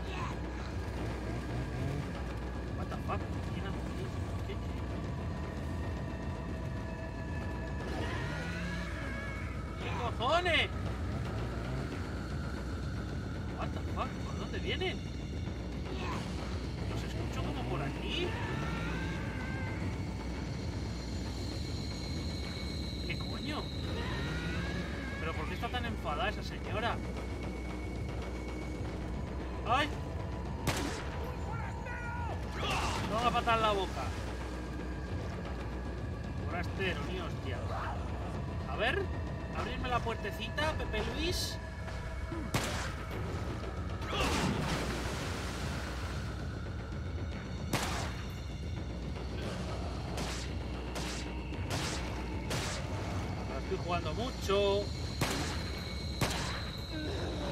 Jugando mucho.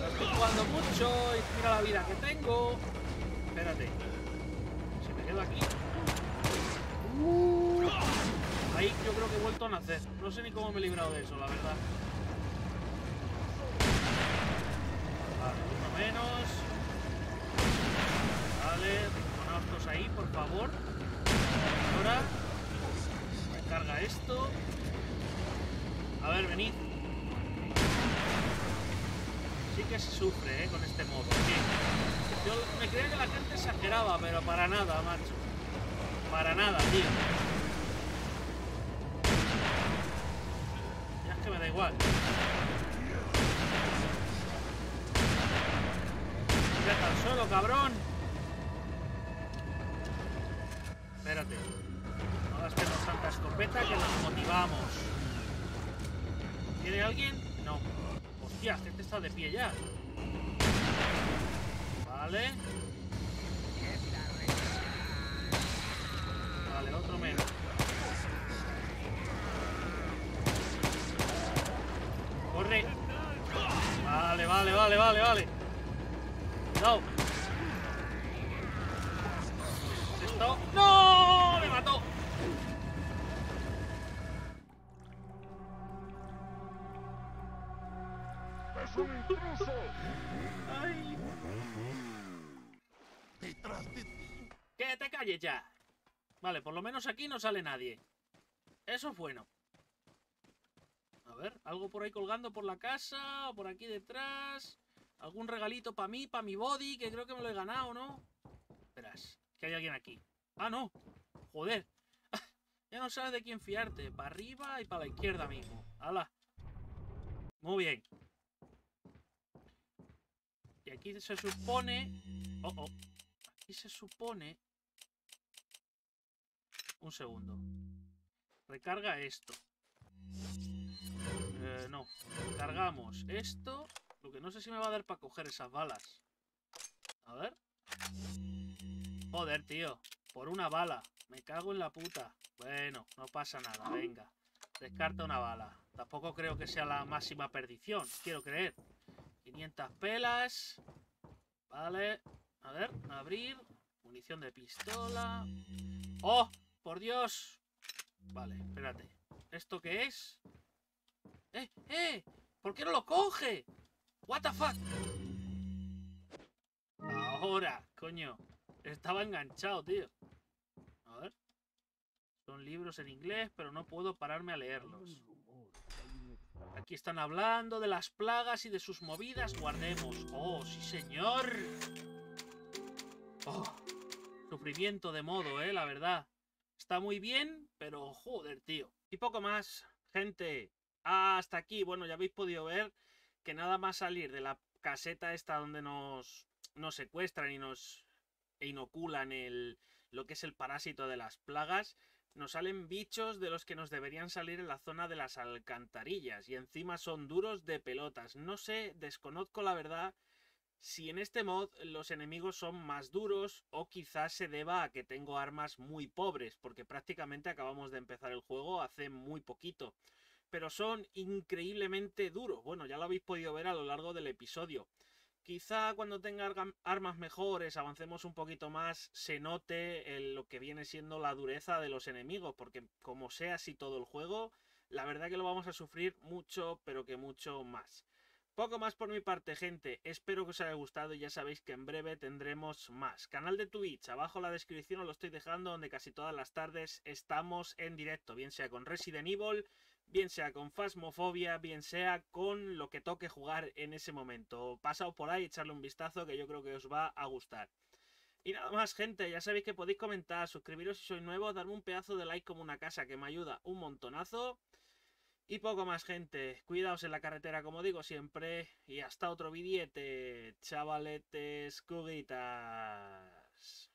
La estoy jugando mucho y mira la vida que tengo. Espérate. Si me quedo aquí. Uh, ahí yo creo que he vuelto a nacer. No sé ni cómo me he librado de eso, la verdad. Vale, uno menos. Vale, rinconaos ahí, por favor. Ahora. Carga esto. A ver, venid. Sí que se sufre, ¿eh? Con este modo. Yo me creía que la gente exageraba, pero para nada, macho. Para nada, tío. Ya es que me da igual. Deja al suelo, cabrón. Menos aquí no sale nadie. Eso es bueno. A ver, algo por ahí colgando por la casa, o por aquí detrás. Algún regalito para mí, para mi body, que creo que me lo he ganado, ¿no? Verás, que hay alguien aquí. ¡Ah, no! Joder. Ya no sabes de quién fiarte. Para arriba y para la izquierda mismo. ¡Hala! Muy bien. Y aquí se supone... Oh, oh. Aquí se supone... Un segundo. Recarga esto. Eh, no. Cargamos esto. Lo que no sé si me va a dar para coger esas balas. A ver. Joder, tío. Por una bala. Me cago en la puta. Bueno, no pasa nada. Venga. Descarta una bala. Tampoco creo que sea la máxima perdición. Quiero creer. 500 pelas. Vale. A ver, abrir. Munición de pistola. ¡Oh! ¡Por Dios! Vale, espérate. ¿Esto qué es? ¡Eh! ¡Eh! ¿Por qué no lo coge? ¿What the fuck? Ahora, coño. Estaba enganchado, tío. A ver. Son libros en inglés, pero no puedo pararme a leerlos. Aquí están hablando de las plagas y de sus movidas. Guardemos. Oh, sí, señor. Oh, sufrimiento de modo, eh, la verdad. Está muy bien, pero joder, tío. Y poco más, gente. Hasta aquí, bueno, ya habéis podido ver que nada más salir de la caseta esta donde nos, nos secuestran y nos e inoculan el, lo que es el parásito de las plagas, nos salen bichos de los que nos deberían salir en la zona de las alcantarillas y encima son duros de pelotas. No sé, desconozco la verdad si en este mod los enemigos son más duros o quizás se deba a que tengo armas muy pobres, porque prácticamente acabamos de empezar el juego hace muy poquito. Pero son increíblemente duros. Bueno, ya lo habéis podido ver a lo largo del episodio. Quizá cuando tenga armas mejores, avancemos un poquito más, se note el, lo que viene siendo la dureza de los enemigos, porque como sea así todo el juego, la verdad que lo vamos a sufrir mucho, pero que mucho más. Poco más por mi parte, gente. Espero que os haya gustado y ya sabéis que en breve tendremos más. Canal de Twitch, abajo en la descripción os lo estoy dejando, donde casi todas las tardes estamos en directo, bien sea con Resident Evil, bien sea con Phasmophobia, bien sea con lo que toque jugar en ese momento. Pasaos por ahí, echarle un vistazo que yo creo que os va a gustar. Y nada más, gente, ya sabéis que podéis comentar, suscribiros si sois nuevos, darme un pedazo de like como una casa que me ayuda un montonazo. Y poco más, gente. Cuidaos en la carretera, como digo siempre. Y hasta otro billete, chavaletes, cuguitas.